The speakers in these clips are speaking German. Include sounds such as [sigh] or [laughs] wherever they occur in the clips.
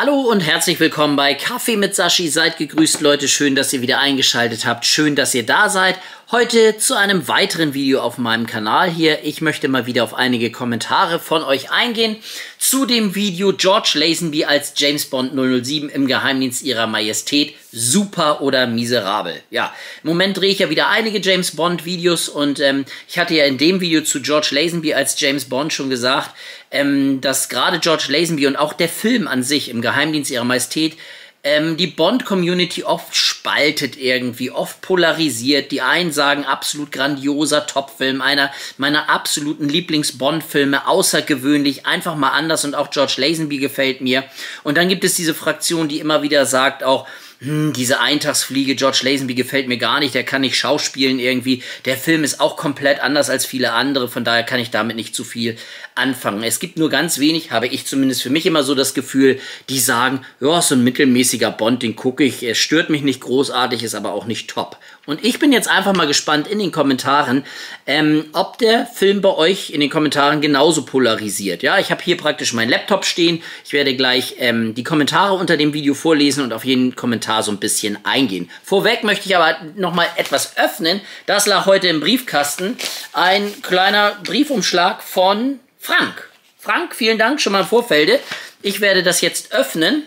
Hallo und herzlich willkommen bei Kaffee mit Sashi. Seid gegrüßt, Leute. Schön, dass ihr wieder eingeschaltet habt. Schön, dass ihr da seid. Heute zu einem weiteren Video auf meinem Kanal hier. Ich möchte mal wieder auf einige Kommentare von euch eingehen zu dem Video George Lazenby als James Bond 007 im Geheimdienst ihrer Majestät. Super oder miserabel. Ja, im Moment drehe ich ja wieder einige James Bond Videos und ähm, ich hatte ja in dem Video zu George Lazenby als James Bond schon gesagt, ähm, dass gerade George Lazenby und auch der Film an sich im Geheimdienst ihrer Majestät ähm, die Bond-Community oft spaltet irgendwie, oft polarisiert. Die einen sagen absolut grandioser Top-Film, einer meiner absoluten Lieblings-Bond-Filme, außergewöhnlich, einfach mal anders und auch George Lazenby gefällt mir. Und dann gibt es diese Fraktion, die immer wieder sagt auch, hm, diese Eintagsfliege, George Lazenby gefällt mir gar nicht, der kann nicht schauspielen irgendwie. Der Film ist auch komplett anders als viele andere, von daher kann ich damit nicht zu viel anfangen. Es gibt nur ganz wenig, habe ich zumindest für mich immer so das Gefühl, die sagen, ja, so ein mittelmäßiger Bond, den gucke ich, er stört mich nicht großartig, ist aber auch nicht top. Und ich bin jetzt einfach mal gespannt in den Kommentaren, ähm, ob der Film bei euch in den Kommentaren genauso polarisiert. Ja, ich habe hier praktisch meinen Laptop stehen. Ich werde gleich ähm, die Kommentare unter dem Video vorlesen und auf jeden Kommentar so ein bisschen eingehen. Vorweg möchte ich aber noch mal etwas öffnen. Das lag heute im Briefkasten. Ein kleiner Briefumschlag von Frank. Frank, vielen Dank schon mal im Vorfelde. Ich werde das jetzt öffnen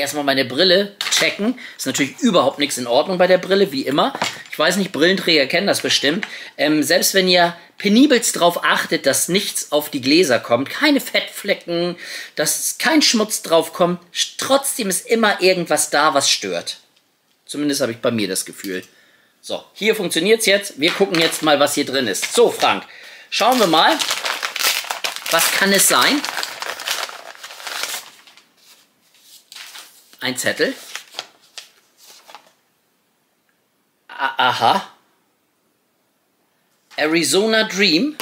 erstmal meine Brille checken. Ist natürlich überhaupt nichts in Ordnung bei der Brille, wie immer. Ich weiß nicht, Brillenträger kennen das bestimmt. Ähm, selbst wenn ihr penibelst darauf achtet, dass nichts auf die Gläser kommt, keine Fettflecken, dass kein Schmutz drauf kommt, trotzdem ist immer irgendwas da, was stört. Zumindest habe ich bei mir das Gefühl. So, hier funktioniert es jetzt. Wir gucken jetzt mal, was hier drin ist. So, Frank, schauen wir mal. Was kann es sein? ein Zettel. Aha. Arizona Dream.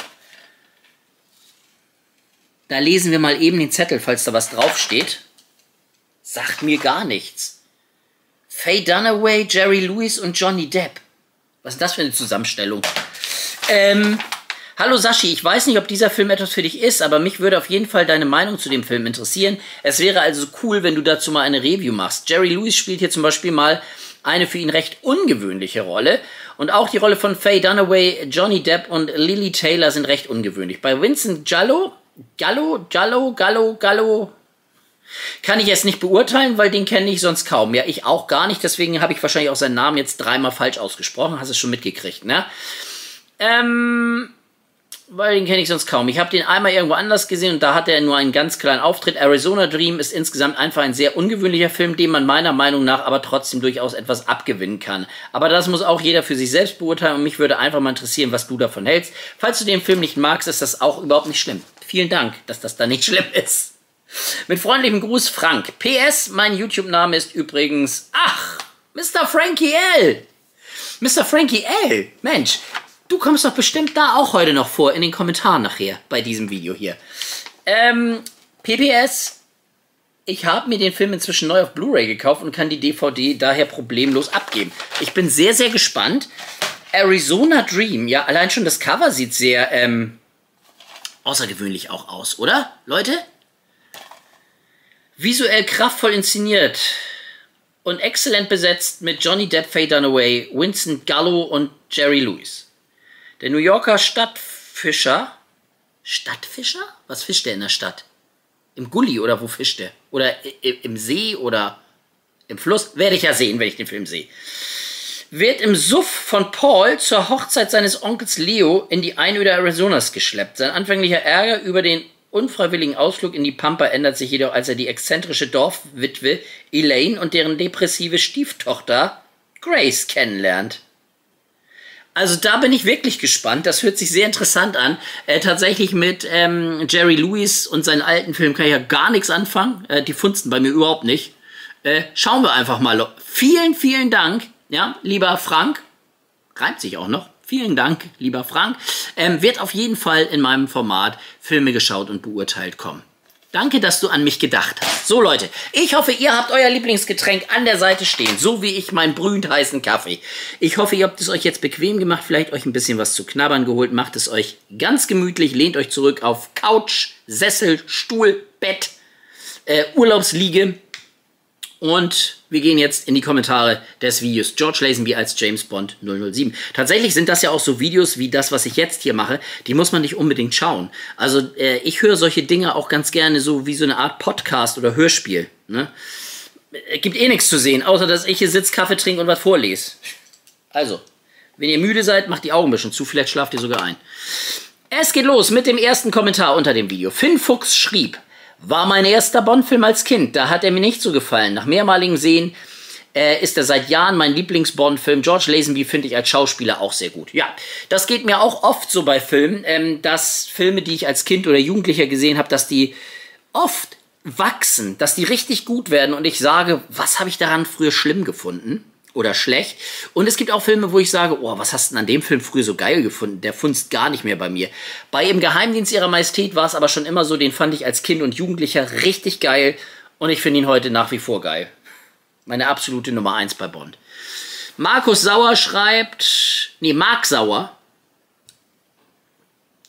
Da lesen wir mal eben den Zettel, falls da was draufsteht. Sagt mir gar nichts. Faye Dunaway, Jerry Lewis und Johnny Depp. Was ist das für eine Zusammenstellung? Ähm, Hallo Sashi, ich weiß nicht, ob dieser Film etwas für dich ist, aber mich würde auf jeden Fall deine Meinung zu dem Film interessieren. Es wäre also cool, wenn du dazu mal eine Review machst. Jerry Lewis spielt hier zum Beispiel mal eine für ihn recht ungewöhnliche Rolle. Und auch die Rolle von Faye Dunaway, Johnny Depp und Lily Taylor sind recht ungewöhnlich. Bei Vincent Gallo, Gallo, Gallo, Gallo, Gallo, kann ich jetzt nicht beurteilen, weil den kenne ich sonst kaum. Ja, ich auch gar nicht, deswegen habe ich wahrscheinlich auch seinen Namen jetzt dreimal falsch ausgesprochen. Hast es schon mitgekriegt, ne? Ähm, weil den kenne ich sonst kaum. Ich habe den einmal irgendwo anders gesehen und da hat er nur einen ganz kleinen Auftritt. Arizona Dream ist insgesamt einfach ein sehr ungewöhnlicher Film, den man meiner Meinung nach aber trotzdem durchaus etwas abgewinnen kann. Aber das muss auch jeder für sich selbst beurteilen und mich würde einfach mal interessieren, was du davon hältst. Falls du den Film nicht magst, ist das auch überhaupt nicht schlimm. Vielen Dank, dass das da nicht [laughs] schlimm ist. Mit freundlichem Gruß, Frank. PS, mein YouTube-Name ist übrigens... Ach, Mr. Frankie L. Mr. Frankie L. Mensch, Du kommst doch bestimmt da auch heute noch vor in den Kommentaren nachher bei diesem Video hier. Ähm, PPS, ich habe mir den Film inzwischen neu auf Blu-ray gekauft und kann die DVD daher problemlos abgeben. Ich bin sehr, sehr gespannt. Arizona Dream, ja, allein schon das Cover sieht sehr ähm, außergewöhnlich auch aus, oder, Leute? Visuell kraftvoll inszeniert und exzellent besetzt mit Johnny Depp, Faye Dunaway, Vincent Gallo und Jerry Lewis. Der New Yorker Stadtfischer. Stadtfischer? Was fischt der in der Stadt? Im Gully oder wo fischt der? Oder im See oder im Fluss? Werde ich ja sehen, wenn ich den Film sehe. Wird im Suff von Paul zur Hochzeit seines Onkels Leo in die Einöde Arizonas geschleppt. Sein anfänglicher Ärger über den unfreiwilligen Ausflug in die Pampa ändert sich jedoch, als er die exzentrische Dorfwitwe Elaine und deren depressive Stieftochter Grace kennenlernt. Also da bin ich wirklich gespannt. Das hört sich sehr interessant an. Äh, tatsächlich mit ähm, Jerry Lewis und seinen alten Film kann ich ja gar nichts anfangen. Äh, die funzen bei mir überhaupt nicht. Äh, schauen wir einfach mal. Vielen, vielen Dank, ja, lieber Frank. Reimt sich auch noch. Vielen Dank, lieber Frank. Ähm, wird auf jeden Fall in meinem Format Filme geschaut und beurteilt kommen. Danke, dass du an mich gedacht hast. So Leute, ich hoffe, ihr habt euer Lieblingsgetränk an der Seite stehen, so wie ich meinen brühend heißen Kaffee. Ich hoffe, ihr habt es euch jetzt bequem gemacht, vielleicht euch ein bisschen was zu knabbern geholt, macht es euch ganz gemütlich, lehnt euch zurück auf Couch, Sessel, Stuhl, Bett äh, Urlaubsliege. Und wir gehen jetzt in die Kommentare des Videos. George Lazenby als James Bond 007. Tatsächlich sind das ja auch so Videos wie das, was ich jetzt hier mache. Die muss man nicht unbedingt schauen. Also äh, ich höre solche Dinge auch ganz gerne so wie so eine Art Podcast oder Hörspiel. Ne? Es gibt eh nichts zu sehen, außer dass ich hier sitze, Kaffee trinke und was vorlese. Also, wenn ihr müde seid, macht die Augen ein bisschen zu, vielleicht schlaft ihr sogar ein. Es geht los mit dem ersten Kommentar unter dem Video. Finn Fuchs schrieb, war mein erster Bond-Film als Kind. Da hat er mir nicht so gefallen. Nach mehrmaligem Sehen äh, ist er seit Jahren mein Lieblings-Bond-Film. George Lazenby finde ich als Schauspieler auch sehr gut. Ja, das geht mir auch oft so bei Filmen, ähm, dass Filme, die ich als Kind oder Jugendlicher gesehen habe, dass die oft wachsen, dass die richtig gut werden und ich sage, was habe ich daran früher schlimm gefunden? Oder schlecht. Und es gibt auch Filme, wo ich sage, oh, was hast du denn an dem Film früher so geil gefunden? Der funzt gar nicht mehr bei mir. Bei Im Geheimdienst ihrer Majestät war es aber schon immer so, den fand ich als Kind und Jugendlicher richtig geil und ich finde ihn heute nach wie vor geil. Meine absolute Nummer 1 bei Bond. Markus Sauer schreibt, nee, Mark Sauer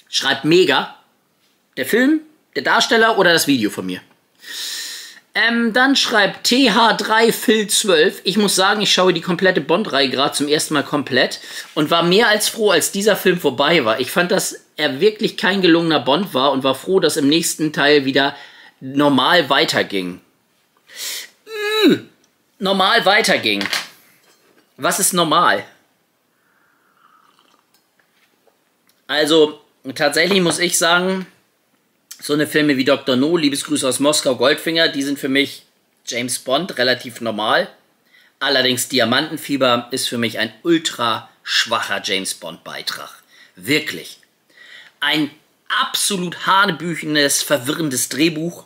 schreibt mega. Der Film, der Darsteller oder das Video von mir? Ähm, dann schreibt TH3 Phil 12. Ich muss sagen, ich schaue die komplette Bond-Reihe gerade zum ersten Mal komplett und war mehr als froh, als dieser Film vorbei war. Ich fand, dass er wirklich kein gelungener Bond war und war froh, dass im nächsten Teil wieder normal weiterging. Mmh, normal weiterging. Was ist normal? Also, tatsächlich muss ich sagen, so eine Filme wie Dr. No, Liebesgrüße aus Moskau, Goldfinger, die sind für mich James Bond relativ normal. Allerdings Diamantenfieber ist für mich ein ultra schwacher James Bond Beitrag. Wirklich. Ein absolut hanebüchenes, verwirrendes Drehbuch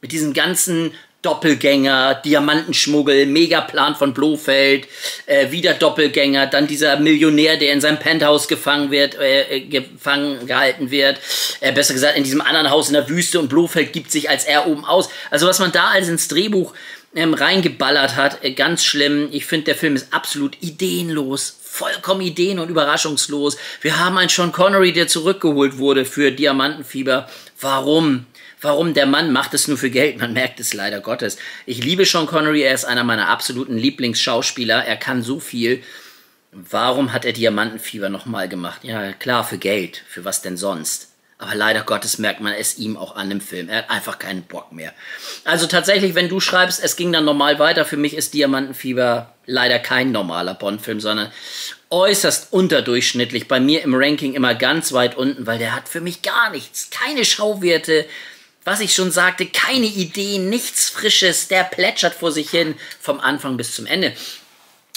mit diesen ganzen Doppelgänger, Diamantenschmuggel, Megaplan von Blofeld, äh, wieder Doppelgänger, dann dieser Millionär, der in seinem Penthouse gefangen wird, äh, äh, gefangen gehalten wird, äh, besser gesagt in diesem anderen Haus in der Wüste und Blofeld gibt sich als er oben aus. Also was man da alles ins Drehbuch ähm, reingeballert hat, äh, ganz schlimm. Ich finde, der Film ist absolut ideenlos, vollkommen ideen- und überraschungslos. Wir haben einen Sean Connery, der zurückgeholt wurde für Diamantenfieber. Warum? Warum? Der Mann macht es nur für Geld. Man merkt es leider Gottes. Ich liebe Sean Connery. Er ist einer meiner absoluten Lieblingsschauspieler. Er kann so viel. Warum hat er Diamantenfieber nochmal gemacht? Ja, klar, für Geld. Für was denn sonst? Aber leider Gottes merkt man es ihm auch an dem Film. Er hat einfach keinen Bock mehr. Also tatsächlich, wenn du schreibst, es ging dann normal weiter, für mich ist Diamantenfieber leider kein normaler Bond-Film, sondern äußerst unterdurchschnittlich. Bei mir im Ranking immer ganz weit unten, weil der hat für mich gar nichts. Keine Schauwerte, was ich schon sagte, keine Ideen, nichts Frisches, der plätschert vor sich hin vom Anfang bis zum Ende.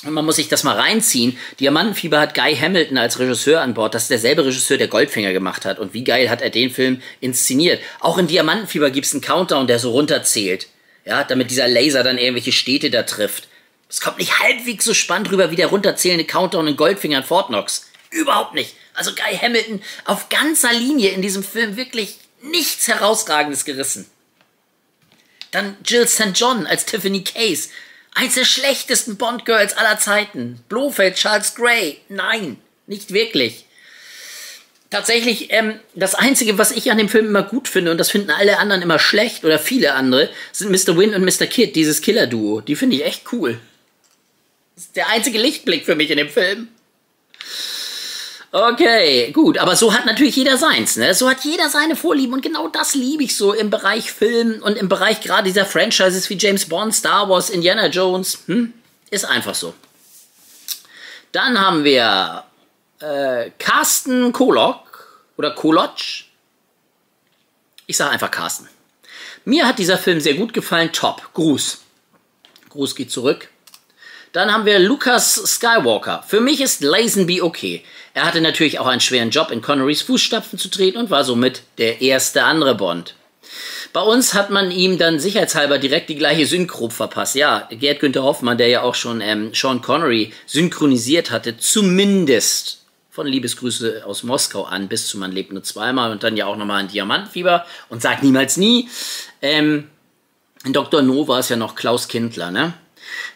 Und man muss sich das mal reinziehen. Diamantenfieber hat Guy Hamilton als Regisseur an Bord. Das ist derselbe Regisseur, der Goldfinger gemacht hat. Und wie geil hat er den Film inszeniert. Auch in Diamantenfieber gibt es einen Countdown, der so runterzählt. Ja, damit dieser Laser dann irgendwelche Städte da trifft. Es kommt nicht halbwegs so spannend rüber wie der runterzählende Countdown in Goldfinger in Fort Knox. Überhaupt nicht. Also Guy Hamilton auf ganzer Linie in diesem Film wirklich nichts Herausragendes gerissen. Dann Jill St. John als Tiffany Case. Eins der schlechtesten Bond-Girls aller Zeiten. Blofeld, Charles Gray. Nein, nicht wirklich. Tatsächlich, ähm, das Einzige, was ich an dem Film immer gut finde, und das finden alle anderen immer schlecht, oder viele andere, sind Mr. Win und Mr. Kid, dieses Killer-Duo. Die finde ich echt cool. Das ist der einzige Lichtblick für mich in dem Film. Okay, gut, aber so hat natürlich jeder seins, ne? So hat jeder seine Vorlieben und genau das liebe ich so im Bereich Film und im Bereich gerade dieser Franchises wie James Bond, Star Wars, Indiana Jones. Hm? Ist einfach so. Dann haben wir äh, Carsten Kolok oder Kolotsch. Ich sage einfach Carsten. Mir hat dieser Film sehr gut gefallen. Top. Gruß. Gruß geht zurück. Dann haben wir Lucas Skywalker. Für mich ist Lazenby okay. Er hatte natürlich auch einen schweren Job, in Connerys Fußstapfen zu treten und war somit der erste andere Bond. Bei uns hat man ihm dann sicherheitshalber direkt die gleiche Synchro verpasst. Ja, Gerd Günther Hoffmann, der ja auch schon ähm, Sean Connery synchronisiert hatte, zumindest von Liebesgrüße aus Moskau an bis zu Man lebt nur zweimal und dann ja auch nochmal ein Diamantfieber und sagt niemals nie. Ähm, in Dr. No war es ja noch Klaus Kindler, ne?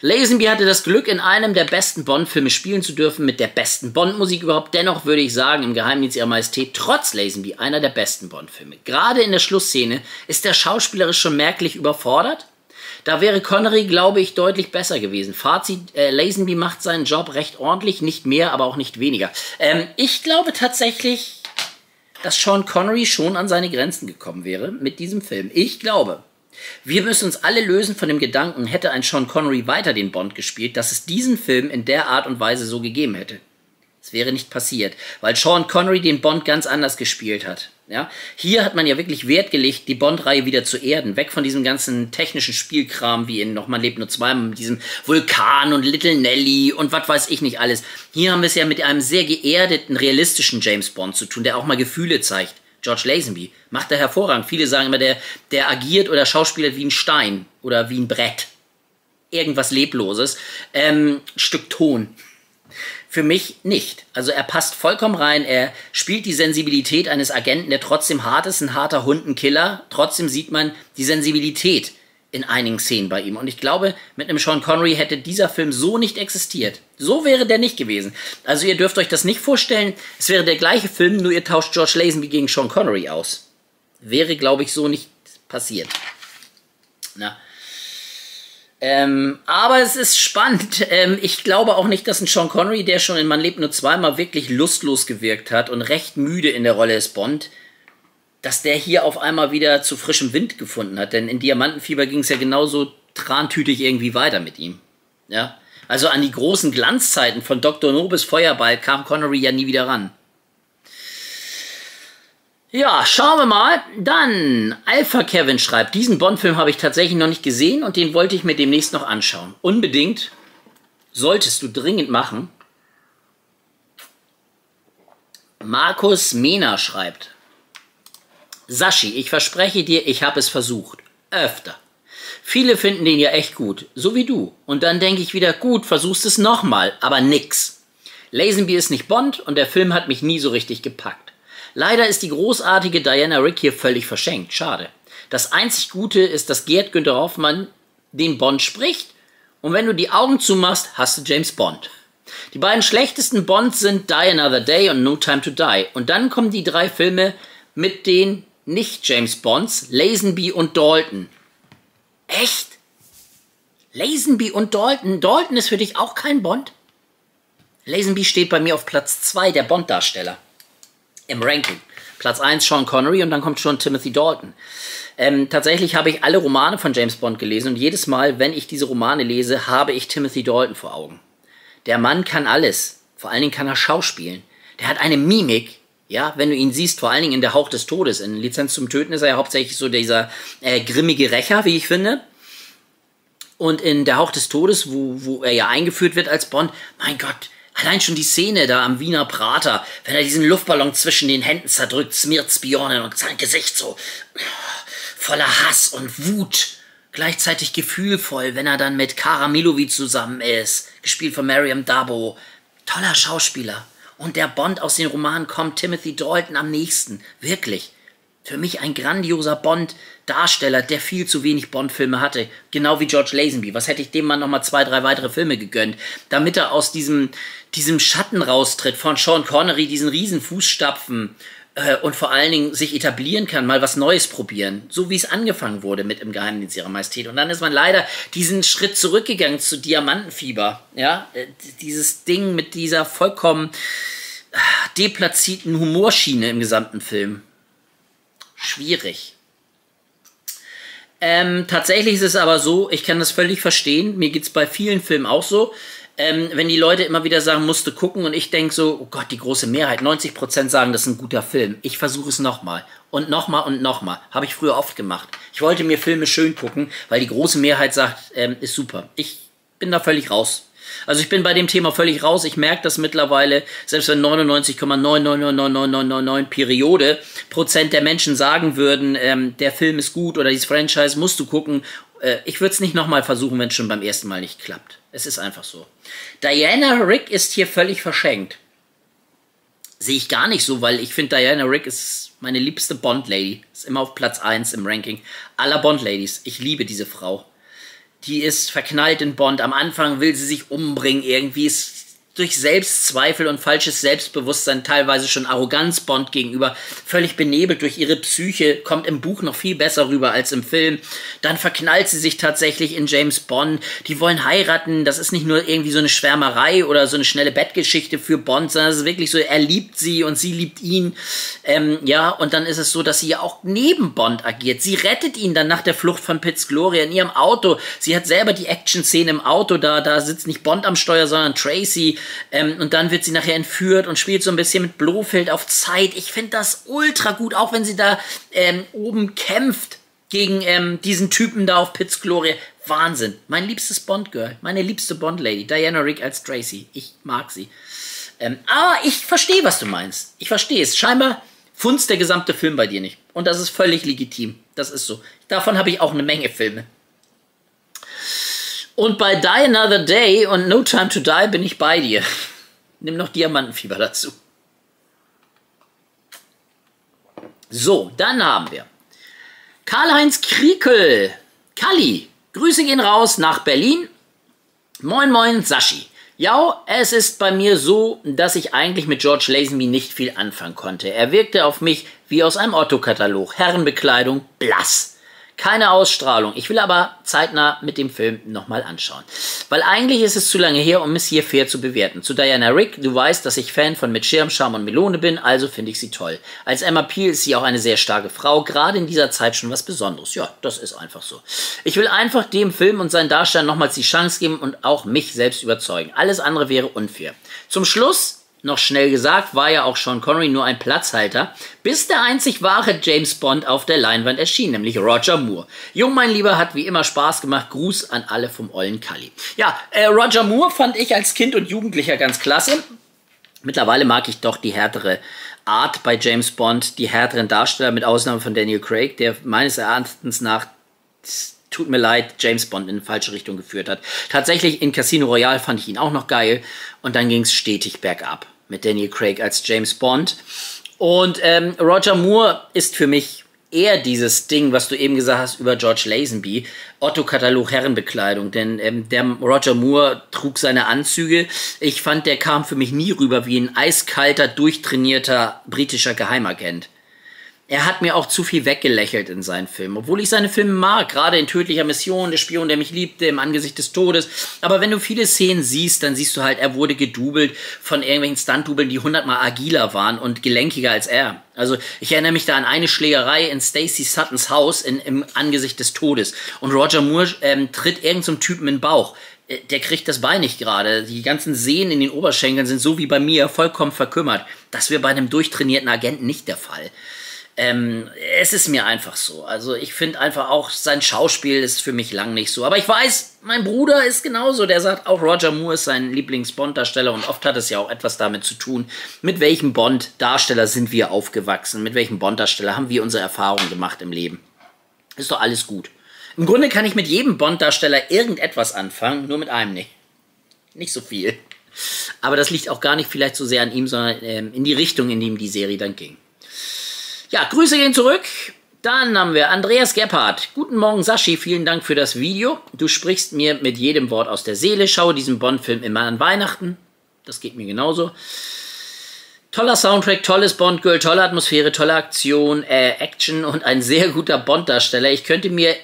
Lazenby hatte das Glück, in einem der besten Bond-Filme spielen zu dürfen, mit der besten Bond-Musik überhaupt. Dennoch würde ich sagen, im Geheimdienst ihrer Majestät, trotz Lazenby, einer der besten Bond-Filme. Gerade in der Schlussszene ist der schauspielerisch schon merklich überfordert. Da wäre Connery, glaube ich, deutlich besser gewesen. Fazit, äh, Lazenby macht seinen Job recht ordentlich, nicht mehr, aber auch nicht weniger. Ähm, ich glaube tatsächlich, dass Sean Connery schon an seine Grenzen gekommen wäre mit diesem Film. Ich glaube. Wir müssen uns alle lösen von dem Gedanken, hätte ein Sean Connery weiter den Bond gespielt, dass es diesen Film in der Art und Weise so gegeben hätte. Es wäre nicht passiert, weil Sean Connery den Bond ganz anders gespielt hat. Ja? Hier hat man ja wirklich Wert gelegt, die Bond-Reihe wieder zu erden, weg von diesem ganzen technischen Spielkram wie in Noch man lebt nur zweimal, mit diesem Vulkan und Little Nelly und was weiß ich nicht alles. Hier haben wir es ja mit einem sehr geerdeten, realistischen James Bond zu tun, der auch mal Gefühle zeigt. George Lazenby. Macht er hervorragend. Viele sagen immer, der, der agiert oder schauspielert wie ein Stein oder wie ein Brett. Irgendwas Lebloses. Ähm, Stück Ton. Für mich nicht. Also er passt vollkommen rein. Er spielt die Sensibilität eines Agenten, der trotzdem hart ist, ein harter Hund, ein Killer. Trotzdem sieht man die Sensibilität in einigen Szenen bei ihm. Und ich glaube, mit einem Sean Connery hätte dieser Film so nicht existiert. So wäre der nicht gewesen. Also ihr dürft euch das nicht vorstellen. Es wäre der gleiche Film, nur ihr tauscht George Lazenby gegen Sean Connery aus. Wäre, glaube ich, so nicht passiert. Na. Ähm, aber es ist spannend. [laughs] Ähm, ich glaube auch nicht, dass ein Sean Connery, der schon in Man lebt nur zweimal wirklich lustlos gewirkt hat und recht müde in der Rolle des Bond, dass der hier auf einmal wieder zu frischem Wind gefunden hat. Denn in Diamantenfieber ging es ja genauso trantütig irgendwie weiter mit ihm. Ja. Also an die großen Glanzzeiten von Dr. Nobis Feuerball kam Connery ja nie wieder ran. Ja, schauen wir mal. Dann, Alpha Kevin schreibt, diesen Bond-Film habe ich tatsächlich noch nicht gesehen und den wollte ich mir demnächst noch anschauen. Unbedingt solltest du dringend machen. Markus Mena schreibt, Sashi, ich verspreche dir, ich habe es versucht. Öfter. Viele finden den ja echt gut, so wie du. Und dann denke ich wieder, gut, versuchst es nochmal, aber nix. Lazenby ist nicht Bond und der Film hat mich nie so richtig gepackt. Leider ist die großartige Diana Rick hier völlig verschenkt, schade. Das einzig Gute ist, dass Gerd Günther Hoffmann den Bond spricht und wenn du die Augen zumachst, hast du James Bond. Die beiden schlechtesten Bonds sind Die Another Day und No Time to Die. Und dann kommen die drei Filme mit den nicht James Bonds, Lazenby und Dalton. Echt? Lazenby und Dalton? Dalton ist für dich auch kein Bond? Lazenby steht bei mir auf Platz 2 der Bond-Darsteller. Im Ranking. Platz 1 Sean Connery und dann kommt schon Timothy Dalton. Ähm, tatsächlich habe ich alle Romane von James Bond gelesen und jedes Mal, wenn ich diese Romane lese, habe ich Timothy Dalton vor Augen. Der Mann kann alles. Vor allen Dingen kann er schauspielen. Der hat eine Mimik, ja, wenn du ihn siehst, vor allen Dingen in der Hauch des Todes, in Lizenz zum Töten ist er ja hauptsächlich so dieser äh, grimmige Rächer, wie ich finde. Und in der Hauch des Todes, wo, wo er ja eingeführt wird als Bond, mein Gott, allein schon die Szene da am Wiener Prater, wenn er diesen Luftballon zwischen den Händen zerdrückt, smiert Spionen und sein Gesicht so voller Hass und Wut, gleichzeitig gefühlvoll, wenn er dann mit Kara Milovic zusammen ist, gespielt von Mariam Dabo. Toller Schauspieler. Und der Bond aus den Romanen kommt Timothy Dalton am nächsten. Wirklich. Für mich ein grandioser Bond-Darsteller, der viel zu wenig Bond-Filme hatte. Genau wie George Lazenby. Was hätte ich dem Mann nochmal zwei, drei weitere Filme gegönnt? Damit er aus diesem, diesem Schatten raustritt von Sean Connery, diesen riesen Fußstapfen äh, und vor allen Dingen sich etablieren kann, mal was Neues probieren. So wie es angefangen wurde mit im Geheimdienst ihrer Majestät. Und dann ist man leider diesen Schritt zurückgegangen zu Diamantenfieber. Ja, äh, dieses Ding mit dieser vollkommen äh, deplatzierten Humorschiene im gesamten Film. Schwierig. Ähm, tatsächlich ist es aber so, ich kann das völlig verstehen. Mir geht es bei vielen Filmen auch so ähm, wenn die Leute immer wieder sagen, musste gucken und ich denke so, oh Gott, die große Mehrheit, 90% sagen, das ist ein guter Film. Ich versuche es nochmal und nochmal und nochmal. Habe ich früher oft gemacht. Ich wollte mir Filme schön gucken, weil die große Mehrheit sagt, ähm, ist super. Ich bin da völlig raus. Also ich bin bei dem Thema völlig raus. Ich merke das mittlerweile, selbst wenn 99,9999999 Periode Prozent der Menschen sagen würden, ähm, der Film ist gut oder dieses Franchise musst du gucken. Äh, ich würde es nicht nochmal versuchen, wenn es schon beim ersten Mal nicht klappt. Es ist einfach so. Diana Rick ist hier völlig verschenkt. Sehe ich gar nicht so, weil ich finde, Diana Rick ist meine liebste Bond-Lady. Ist immer auf Platz 1 im Ranking aller Bond-Ladies. Ich liebe diese Frau. die ist verknallt in Bond. Am Anfang will sie sich umbringen. Irgendwie ist durch Selbstzweifel und falsches Selbstbewusstsein, teilweise schon Arroganz Bond gegenüber, völlig benebelt durch ihre Psyche, kommt im Buch noch viel besser rüber als im Film. Dann verknallt sie sich tatsächlich in James Bond. Die wollen heiraten. Das ist nicht nur irgendwie so eine Schwärmerei oder so eine schnelle Bettgeschichte für Bond, sondern es ist wirklich so, er liebt sie und sie liebt ihn. Ähm, ja, und dann ist es so, dass sie ja auch neben Bond agiert. Sie rettet ihn dann nach der Flucht von Pitts Gloria in ihrem Auto. Sie hat selber die Action-Szene im Auto da. Da sitzt nicht Bond am Steuer, sondern Tracy. Ähm, und dann wird sie nachher entführt und spielt so ein bisschen mit Blofeld auf Zeit. Ich finde das ultra gut, auch wenn sie da ähm, oben kämpft gegen ähm, diesen Typen da auf Pitts Gloria. Wahnsinn. Mein liebstes Bond-Girl, meine liebste Bond-Lady, Diana Rick als Tracy. Ich mag sie. Ähm, aber ich verstehe, was du meinst. Ich verstehe es. Scheinbar funzt der gesamte Film bei dir nicht. Und das ist völlig legitim. Das ist so. Davon habe ich auch eine Menge Filme. Und bei Die Another Day und No Time to Die bin ich bei dir. Nimm noch Diamantenfieber dazu. So, dann haben wir Karl-Heinz Kriekel. Kalli, Grüße gehen raus nach Berlin. Moin, moin, Sashi. Ja, es ist bei mir so, dass ich eigentlich mit George Lazenby nicht viel anfangen konnte. Er wirkte auf mich wie aus einem Otto-Katalog. Herrenbekleidung, blass. Keine Ausstrahlung. Ich will aber zeitnah mit dem Film nochmal anschauen. Weil eigentlich ist es zu lange her, um es hier fair zu bewerten. Zu Diana Rick, du weißt, dass ich Fan von Mit Schirm, und Melone bin, also finde ich sie toll. Als Emma Peel ist sie auch eine sehr starke Frau, gerade in dieser Zeit schon was Besonderes. Ja, das ist einfach so. Ich will einfach dem Film und seinen Darstellern nochmals die Chance geben und auch mich selbst überzeugen. Alles andere wäre unfair. Zum Schluss noch schnell gesagt, war ja auch Sean Connery nur ein Platzhalter, bis der einzig wahre James Bond auf der Leinwand erschien, nämlich Roger Moore. Jung, mein Lieber, hat wie immer Spaß gemacht. Gruß an alle vom Ollen Kalli. Ja, äh, Roger Moore fand ich als Kind und Jugendlicher ganz klasse. Mittlerweile mag ich doch die härtere Art bei James Bond, die härteren Darsteller, mit Ausnahme von Daniel Craig, der meines Erachtens nach tut mir leid, James Bond in die falsche Richtung geführt hat. Tatsächlich in Casino Royale fand ich ihn auch noch geil und dann ging es stetig bergab mit Daniel Craig als James Bond. Und ähm, Roger Moore ist für mich eher dieses Ding, was du eben gesagt hast über George Lazenby, Otto-Katalog Herrenbekleidung, denn ähm, der Roger Moore trug seine Anzüge. Ich fand, der kam für mich nie rüber wie ein eiskalter, durchtrainierter britischer Geheimagent er hat mir auch zu viel weggelächelt in seinen Filmen, obwohl ich seine Filme mag, gerade in Tödlicher Mission, der Spion, der mich liebte, im Angesicht des Todes. Aber wenn du viele Szenen siehst, dann siehst du halt, er wurde gedubelt von irgendwelchen Stunt-Dubeln, die hundertmal agiler waren und gelenkiger als er. Also ich erinnere mich da an eine Schlägerei in Stacey Suttons Haus in, im Angesicht des Todes. Und Roger Moore ähm, tritt irgendeinem Typen in den Bauch äh, der kriegt das Bein nicht gerade. Die ganzen Sehnen in den Oberschenkeln sind so wie bei mir vollkommen verkümmert. Das wäre bei einem durchtrainierten Agenten nicht der Fall. Ähm, es ist mir einfach so. Also ich finde einfach auch, sein Schauspiel ist für mich lang nicht so. Aber ich weiß, mein Bruder ist genauso. Der sagt auch, Roger Moore ist sein Lieblings-Bond-Darsteller und oft hat es ja auch etwas damit zu tun, mit welchem Bond-Darsteller sind wir aufgewachsen, mit welchem Bond-Darsteller haben wir unsere Erfahrungen gemacht im Leben. Ist doch alles gut. Im Grunde kann ich mit jedem Bond-Darsteller irgendetwas anfangen, nur mit einem nicht. Nicht so viel. Aber das liegt auch gar nicht vielleicht so sehr an ihm, sondern ähm, in die Richtung, in die die Serie dann ging. Ja, Grüße gehen zurück. Dann haben wir Andreas Gebhardt. Guten Morgen, Sashi. Vielen Dank für das Video. Du sprichst mir mit jedem Wort aus der Seele. Schaue diesen Bond-Film immer an Weihnachten. Das geht mir genauso. Toller Soundtrack, tolles Bond-Girl, tolle Atmosphäre, tolle Aktion, äh, Action und ein sehr guter Bond-Darsteller. Ich könnte mir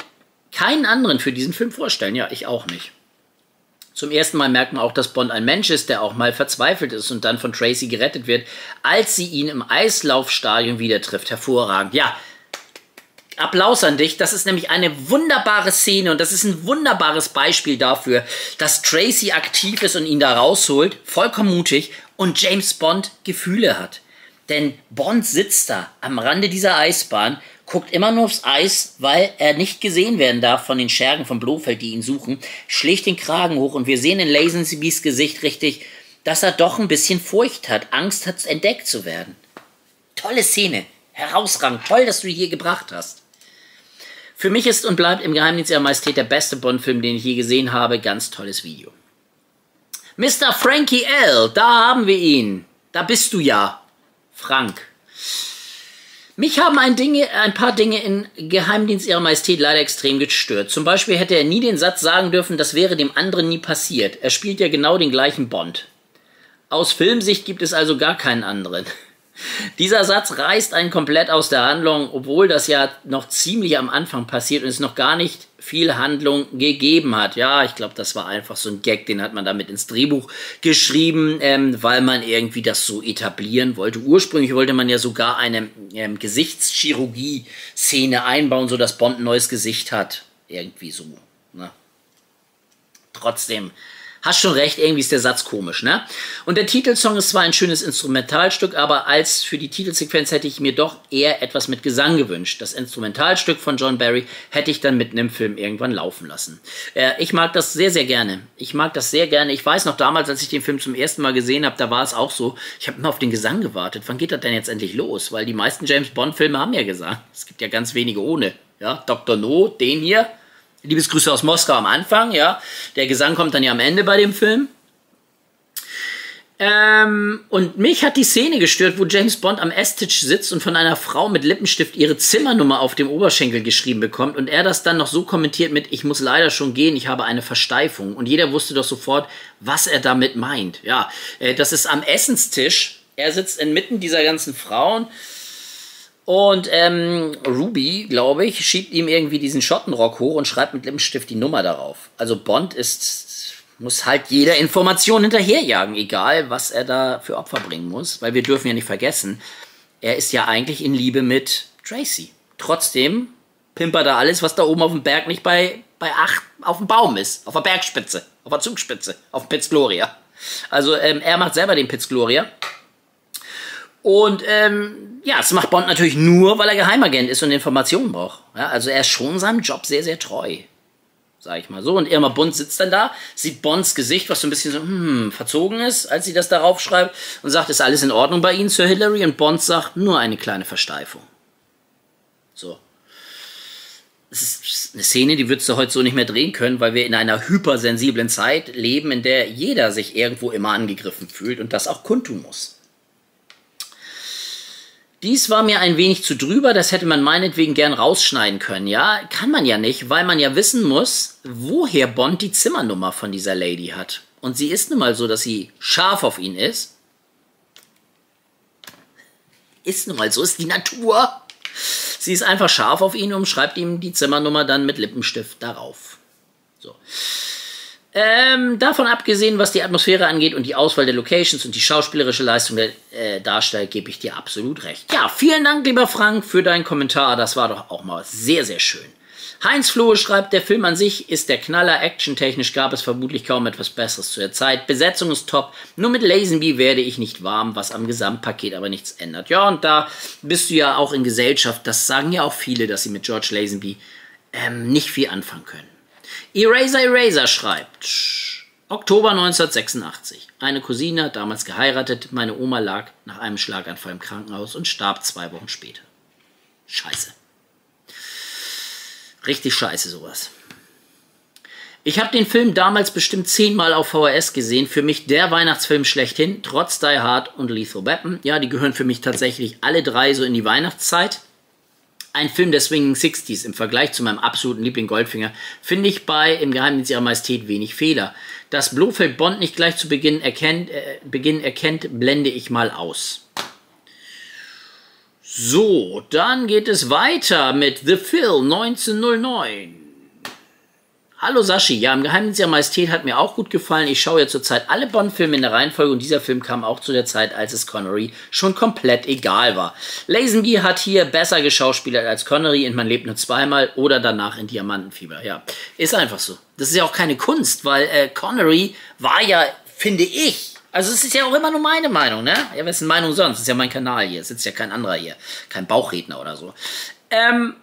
keinen anderen für diesen Film vorstellen. Ja, ich auch nicht. Zum ersten Mal merkt man auch, dass Bond ein Mensch ist, der auch mal verzweifelt ist und dann von Tracy gerettet wird, als sie ihn im Eislaufstadion wieder trifft. Hervorragend. Ja, Applaus an dich. Das ist nämlich eine wunderbare Szene und das ist ein wunderbares Beispiel dafür, dass Tracy aktiv ist und ihn da rausholt, vollkommen mutig und James Bond Gefühle hat. Denn Bond sitzt da am Rande dieser Eisbahn guckt immer nur aufs Eis, weil er nicht gesehen werden darf von den Schergen von Blofeld, die ihn suchen, schlägt den Kragen hoch und wir sehen in Lazenbys Gesicht richtig, dass er doch ein bisschen Furcht hat, Angst hat, entdeckt zu werden. Tolle Szene, herausragend, toll, dass du die hier gebracht hast. Für mich ist und bleibt im Geheimdienst ihrer Majestät der beste Bond-Film, den ich je gesehen habe. Ganz tolles Video. Mr. Frankie L., da haben wir ihn. Da bist du ja. Frank. Mich haben ein, Dinge, ein, paar Dinge in Geheimdienst Ihrer Majestät leider extrem gestört. Zum Beispiel hätte er nie den Satz sagen dürfen, das wäre dem anderen nie passiert. Er spielt ja genau den gleichen Bond. Aus Filmsicht gibt es also gar keinen anderen. [laughs] Dieser Satz reißt einen komplett aus der Handlung, obwohl das ja noch ziemlich am Anfang passiert und es noch gar nicht viel Handlung gegeben hat. Ja, ich glaube, das war einfach so ein Gag, den hat man damit ins Drehbuch geschrieben, ähm, weil man irgendwie das so etablieren wollte. Ursprünglich wollte man ja sogar eine ähm, Gesichtschirurgie-Szene einbauen, sodass Bond ein neues Gesicht hat. Irgendwie so. Ne? Trotzdem Hast schon recht, irgendwie ist der Satz komisch, ne? Und der Titelsong ist zwar ein schönes Instrumentalstück, aber als für die Titelsequenz hätte ich mir doch eher etwas mit Gesang gewünscht. Das Instrumentalstück von John Barry hätte ich dann mitten im Film irgendwann laufen lassen. Äh, ich mag das sehr, sehr gerne. Ich mag das sehr gerne. Ich weiß noch damals, als ich den Film zum ersten Mal gesehen habe, da war es auch so, ich habe immer auf den Gesang gewartet. Wann geht das denn jetzt endlich los? Weil die meisten James Bond-Filme haben ja Gesang. Es gibt ja ganz wenige ohne. Ja, Dr. No, den hier, Liebesgrüße aus Moskau am Anfang, ja. Der Gesang kommt dann ja am Ende bei dem Film. Ähm, und mich hat die Szene gestört, wo James Bond am Esstisch sitzt und von einer Frau mit Lippenstift ihre Zimmernummer auf dem Oberschenkel geschrieben bekommt und er das dann noch so kommentiert mit, ich muss leider schon gehen, ich habe eine Versteifung. Und jeder wusste doch sofort, was er damit meint. Ja, äh, das ist am Essenstisch. Er sitzt inmitten dieser ganzen Frauen und ähm, Ruby, glaube ich, schiebt ihm irgendwie diesen Schottenrock hoch und schreibt mit Lippenstift die Nummer darauf. Also Bond ist, muss halt jeder Information hinterherjagen, egal was er da für Opfer bringen muss, weil wir dürfen ja nicht vergessen, er ist ja eigentlich in Liebe mit Tracy. Trotzdem pimpert er alles, was da oben auf dem Berg nicht bei, bei acht auf dem Baum ist, auf der Bergspitze, auf der Zugspitze, auf dem Piz Gloria. Also ähm, er macht selber den Piz Gloria und ähm, ja, das macht Bond natürlich nur, weil er Geheimagent ist und Informationen braucht. Ja, also er ist schon seinem Job sehr, sehr treu. Sag ich mal so. Und Irma Bond sitzt dann da, sieht Bonds Gesicht, was so ein bisschen so hm, verzogen ist, als sie das darauf schreibt, und sagt, ist alles in Ordnung bei Ihnen, Sir Hillary? Und Bond sagt, nur eine kleine Versteifung. So. Das ist eine Szene, die würdest du heute so nicht mehr drehen können, weil wir in einer hypersensiblen Zeit leben, in der jeder sich irgendwo immer angegriffen fühlt und das auch kundtun muss. Dies war mir ein wenig zu drüber, das hätte man meinetwegen gern rausschneiden können. Ja, kann man ja nicht, weil man ja wissen muss, woher Bond die Zimmernummer von dieser Lady hat. Und sie ist nun mal so, dass sie scharf auf ihn ist. Ist nun mal so, ist die Natur. Sie ist einfach scharf auf ihn und schreibt ihm die Zimmernummer dann mit Lippenstift darauf. So. Ähm, davon abgesehen, was die Atmosphäre angeht und die Auswahl der Locations und die schauspielerische Leistung der äh, Darsteller, gebe ich dir absolut recht. Ja, vielen Dank, lieber Frank, für deinen Kommentar. Das war doch auch mal sehr, sehr schön. Heinz Flohe schreibt, der Film an sich ist der Knaller. Actiontechnisch gab es vermutlich kaum etwas Besseres zu der Zeit. Besetzung ist top. Nur mit Lazenby werde ich nicht warm, was am Gesamtpaket aber nichts ändert. Ja, und da bist du ja auch in Gesellschaft. Das sagen ja auch viele, dass sie mit George Lazenby ähm, nicht viel anfangen können. Eraser Eraser schreibt, Oktober 1986. Eine Cousine hat damals geheiratet, meine Oma lag nach einem Schlaganfall im Krankenhaus und starb zwei Wochen später. Scheiße. Richtig scheiße sowas. Ich habe den Film damals bestimmt zehnmal auf VHS gesehen. Für mich der Weihnachtsfilm schlechthin, trotz Die Hard und Lethal Weapon. Ja, die gehören für mich tatsächlich alle drei so in die Weihnachtszeit ein Film der Swinging Sixties im Vergleich zu meinem absoluten Liebling Goldfinger finde ich bei Im Geheimnis ihrer Majestät wenig Fehler. Dass Blofeld Bond nicht gleich zu Beginn erkennt, äh, Beginn erkennt, blende ich mal aus. So, dann geht es weiter mit The Phil 1909. Hallo Sashi, ja, im Geheimnis der Majestät hat mir auch gut gefallen. Ich schaue ja zurzeit alle Bond-Filme in der Reihenfolge und dieser Film kam auch zu der Zeit, als es Connery schon komplett egal war. Lazenby hat hier besser geschauspielert als Connery in Man lebt nur zweimal oder danach in Diamantenfieber. Ja, ist einfach so. Das ist ja auch keine Kunst, weil äh, Connery war ja, finde ich, also es ist ja auch immer nur meine Meinung, ne? Ja, wessen Meinung sonst? Das ist ja mein Kanal hier, es sitzt ja kein anderer hier, kein Bauchredner oder so. Ähm,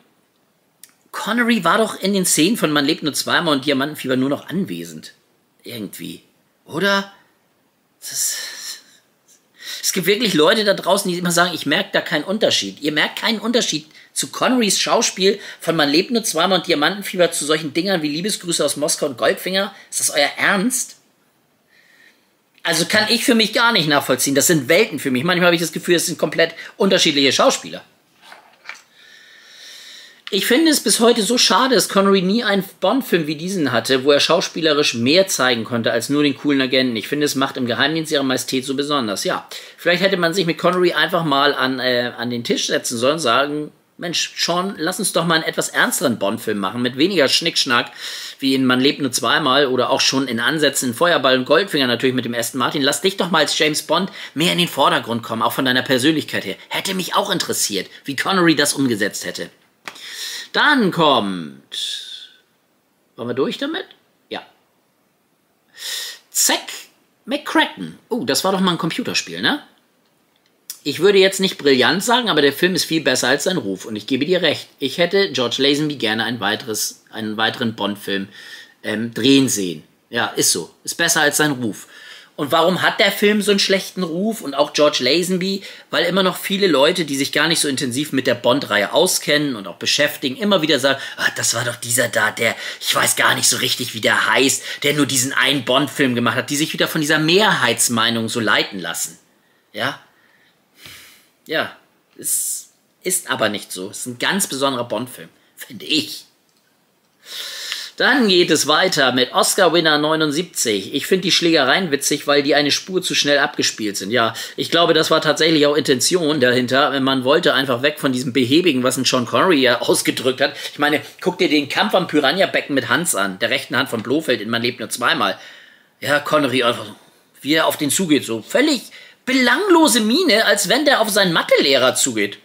Connery war doch in den Szenen von Man lebt nur zweimal und Diamantenfieber nur noch anwesend. Irgendwie. Oder? Das, es gibt wirklich Leute da draußen, die immer sagen, ich merke da keinen Unterschied. Ihr merkt keinen Unterschied zu Connerys Schauspiel von Man lebt nur zweimal und Diamantenfieber zu solchen Dingern wie Liebesgrüße aus Moskau und Goldfinger. Ist das euer Ernst? Also kann ich für mich gar nicht nachvollziehen. Das sind Welten für mich. Manchmal habe ich das Gefühl, es sind komplett unterschiedliche Schauspieler. Ich finde es bis heute so schade, dass Connery nie einen Bond-Film wie diesen hatte, wo er schauspielerisch mehr zeigen konnte als nur den coolen Agenten. Ich finde, es macht im Geheimdienst ihrer Majestät so besonders. Ja, vielleicht hätte man sich mit Connery einfach mal an, äh, an den Tisch setzen sollen und sagen, Mensch, Sean, lass uns doch mal einen etwas ernsteren Bond-Film machen, mit weniger Schnickschnack, wie in Man lebt nur zweimal oder auch schon in Ansätzen in Feuerball und Goldfinger natürlich mit dem Aston Martin. Lass dich doch mal als James Bond mehr in den Vordergrund kommen, auch von deiner Persönlichkeit her. Hätte mich auch interessiert, wie Connery das umgesetzt hätte. Dann kommt. Waren wir durch damit? Ja. Zack McCracken. Oh, das war doch mal ein Computerspiel, ne? Ich würde jetzt nicht brillant sagen, aber der Film ist viel besser als sein Ruf. Und ich gebe dir recht. Ich hätte George Lazenby gerne ein weiteres, einen weiteren Bond-Film ähm, drehen sehen. Ja, ist so. Ist besser als sein Ruf. Und warum hat der Film so einen schlechten Ruf und auch George Lazenby? Weil immer noch viele Leute, die sich gar nicht so intensiv mit der Bond-Reihe auskennen und auch beschäftigen, immer wieder sagen, ah, das war doch dieser da, der, ich weiß gar nicht so richtig, wie der heißt, der nur diesen einen Bond-Film gemacht hat, die sich wieder von dieser Mehrheitsmeinung so leiten lassen. Ja? Ja, es ist aber nicht so. Es ist ein ganz besonderer Bond-Film, finde ich. Dann geht es weiter mit Oscar-Winner 79. Ich finde die Schlägereien witzig, weil die eine Spur zu schnell abgespielt sind. Ja, ich glaube, das war tatsächlich auch Intention dahinter. Man wollte einfach weg von diesem Behäbigen, was ein Sean Connery ja [laughs] ausgedrückt hat. Ich meine, guck dir den Kampf am Piranha-Becken mit Hans an, der rechten Hand von Blofeld in Man lebt nur zweimal. Ja, Connery einfach wie er auf den zugeht, so völlig belanglose Miene, als wenn der auf seinen Mathelehrer zugeht.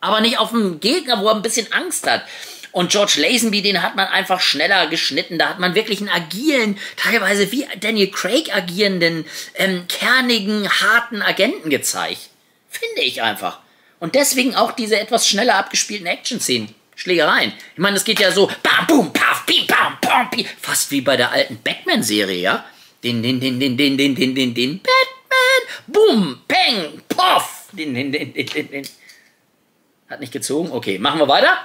Aber nicht auf einen Gegner, wo er ein bisschen Angst hat. Und George Lazenby, den hat man einfach schneller geschnitten. Da hat man wirklich einen agilen, teilweise wie Daniel Craig agierenden, ähm, kernigen, harten Agenten gezeigt. Finde ich einfach. Und deswegen auch diese etwas schneller abgespielten Action-Szenen. Schlägereien. Ich meine, es geht ja so, bam, boom, paf, bim, bam, bam, bim. Fast wie bei der alten Batman-Serie, ja? Den, den, den, den, den, den, den, den, den, Batman, boom, peng, poff. Den, den, den, den, den, den. Hat nicht gezogen? Okay, machen wir weiter.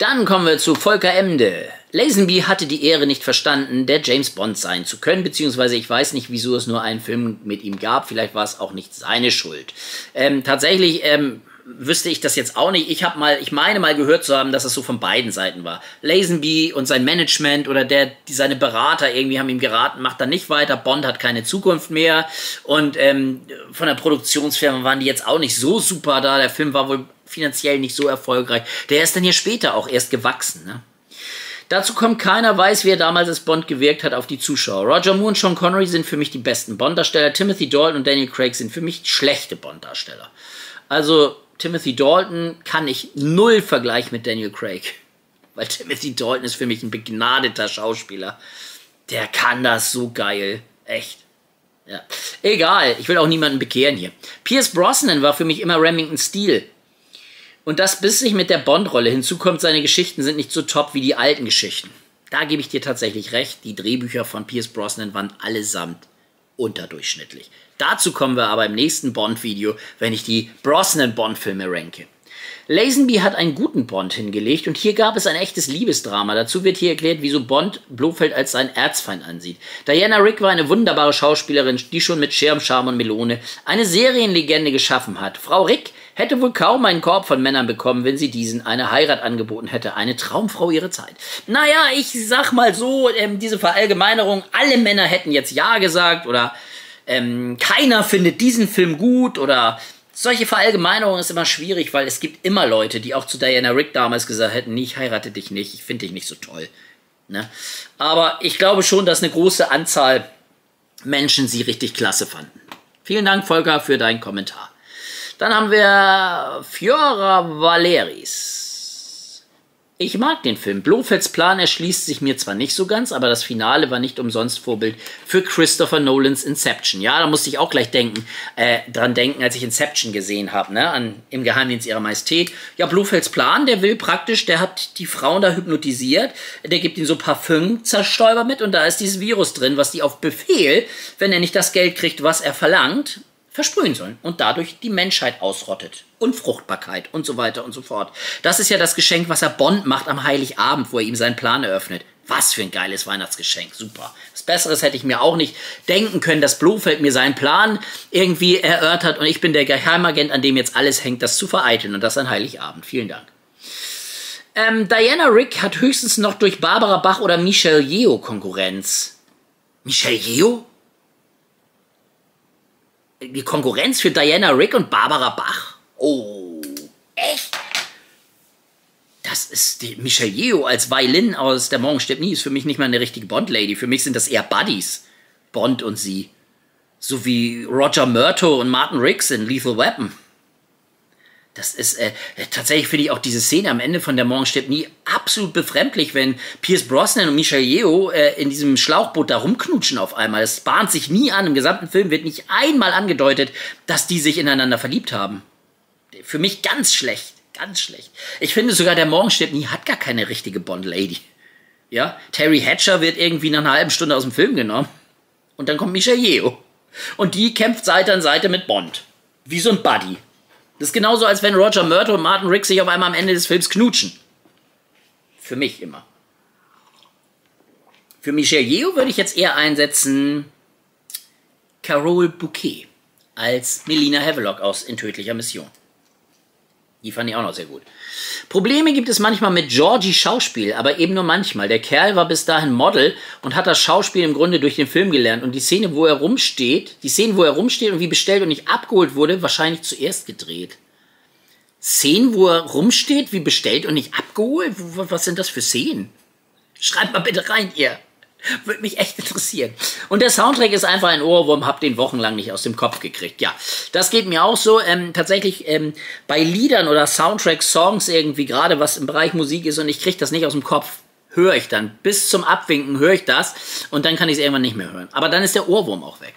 Dann kommen wir zu Volker Emde. Lazenby hatte die Ehre nicht verstanden, der James Bond sein zu können, beziehungsweise ich weiß nicht, wieso es nur einen Film mit ihm gab. Vielleicht war es auch nicht seine Schuld. Ähm, tatsächlich ähm, wüsste ich das jetzt auch nicht. Ich habe mal, ich meine mal gehört zu haben, dass es so von beiden Seiten war. Lazenby und sein Management oder der, die, seine Berater irgendwie haben ihm geraten, macht da nicht weiter. Bond hat keine Zukunft mehr und ähm, von der Produktionsfirma waren die jetzt auch nicht so super da. Der Film war wohl finanziell nicht so erfolgreich. Der ist dann hier später auch erst gewachsen. Ne? Dazu kommt keiner weiß, wie er damals als Bond gewirkt hat auf die Zuschauer. Roger Moore und Sean Connery sind für mich die besten Bond-Darsteller. Timothy Dalton und Daniel Craig sind für mich schlechte Bond-Darsteller. Also Timothy Dalton kann ich null vergleichen mit Daniel Craig. Weil Timothy Dalton ist für mich ein begnadeter Schauspieler. Der kann das so geil. Echt. Ja. Egal, ich will auch niemanden bekehren hier. Pierce Brosnan war für mich immer Remington Steele. Und das bis sich mit der Bond-Rolle hinzukommt, seine Geschichten sind nicht so top wie die alten Geschichten. Da gebe ich dir tatsächlich recht, die Drehbücher von Pierce Brosnan waren allesamt unterdurchschnittlich. Dazu kommen wir aber im nächsten Bond-Video, wenn ich die Brosnan-Bond-Filme ranke. Lazenby hat einen guten Bond hingelegt und hier gab es ein echtes Liebesdrama. Dazu wird hier erklärt, wieso Bond Blofeld als seinen Erzfeind ansieht. Diana Rick war eine wunderbare Schauspielerin, die schon mit Schirm, Charme und Melone eine Serienlegende geschaffen hat. Frau Rick hätte wohl kaum einen Korb von Männern bekommen, wenn sie diesen eine Heirat angeboten hätte. Eine Traumfrau ihrer Zeit. Naja, ich sag mal so, ähm, diese Verallgemeinerung, alle Männer hätten jetzt Ja gesagt oder ähm, keiner findet diesen Film gut oder solche Verallgemeinerungen ist immer schwierig, weil es gibt immer Leute, die auch zu Diana Rick damals gesagt hätten, ich heirate dich nicht, ich finde dich nicht so toll. Ne? Aber ich glaube schon, dass eine große Anzahl Menschen sie richtig klasse fanden. Vielen Dank, Volker, für deinen Kommentar. Dann haben wir Fiora Valeris. Ich mag den Film. Blofelds Plan erschließt sich mir zwar nicht so ganz, aber das Finale war nicht umsonst Vorbild für Christopher Nolans Inception. Ja, da musste ich auch gleich denken, äh, dran denken, als ich Inception gesehen habe, ne, an Im Geheimdienst ihrer Majestät. Ja, Blofelds Plan, der will praktisch, der hat die Frauen da hypnotisiert, der gibt ihnen so Parfümzerstäuber mit und da ist dieses Virus drin, was die auf Befehl, wenn er nicht das Geld kriegt, was er verlangt, versprühen sollen und dadurch die Menschheit ausrottet. Unfruchtbarkeit und so weiter und so fort. Das ist ja das Geschenk, was er Bond macht am Heiligabend, wo er ihm seinen Plan eröffnet. Was für ein geiles Weihnachtsgeschenk. Super. Was Besseres hätte ich mir auch nicht denken können, dass Blofeld mir seinen Plan irgendwie erörtert und ich bin der Geheimagent, an dem jetzt alles hängt, das zu vereiteln und das an Heiligabend. Vielen Dank. Ähm, Diana Rick hat höchstens noch durch Barbara Bach oder Michelle Yeoh Konkurrenz. Michelle Yeoh? Die Konkurrenz für Diana Rick und Barbara Bach? Oh, echt? Das ist die Michelle Yeoh als Violin aus Der Morgen stirbt nie, ist für mich nicht mal eine richtige Bond-Lady. Für mich sind das eher Buddies. Bond und sie. So wie Roger Murto und Martin Riggs in Lethal Weapon. Das ist äh, tatsächlich finde ich auch diese Szene am Ende von der Morgen stirbt nie absolut befremdlich, wenn Pierce Brosnan und Michelle Yeoh äh, in diesem Schlauchboot da rumknutschen auf einmal. Es bahnt sich nie an. Im gesamten Film wird nicht einmal angedeutet, dass die sich ineinander verliebt haben. Für mich ganz schlecht, ganz schlecht. Ich finde sogar der Morgen stirbt nie hat gar keine richtige Bond Lady. Ja, Terry Hatcher wird irgendwie nach einer halben Stunde aus dem Film genommen und dann kommt Michelle Yeoh und die kämpft Seite an Seite mit Bond, wie so ein Buddy. Das ist genauso, als wenn Roger Murdo und Martin Riggs sich auf einmal am Ende des Films knutschen. Für mich immer. Für Michelle Yeoh würde ich jetzt eher einsetzen Carole Bouquet als Melina Havelock aus In tödlicher Mission. Die fand ich auch noch sehr gut. Probleme gibt es manchmal mit Georgie Schauspiel, aber eben nur manchmal. Der Kerl war bis dahin Model und hat das Schauspiel im Grunde durch den Film gelernt und die Szene, wo er rumsteht, die Szene, wo er rumsteht und wie bestellt und nicht abgeholt wurde, wahrscheinlich zuerst gedreht. Szenen, wo er rumsteht, wie bestellt und nicht abgeholt? Was sind das für Szenen? Schreibt mal bitte rein, ihr. [laughs] Würde mich echt interessieren. Und der Soundtrack ist einfach ein Ohrwurm, hab den wochenlang nicht aus dem Kopf gekriegt. Ja, das geht mir auch so. Ähm, tatsächlich ähm, bei Liedern oder Soundtracks, Songs irgendwie, gerade was im Bereich Musik ist und ich kriege das nicht aus dem Kopf, höre ich dann. Bis zum Abwinken höre ich das und dann kann ich es irgendwann nicht mehr hören. Aber dann ist der Ohrwurm auch weg.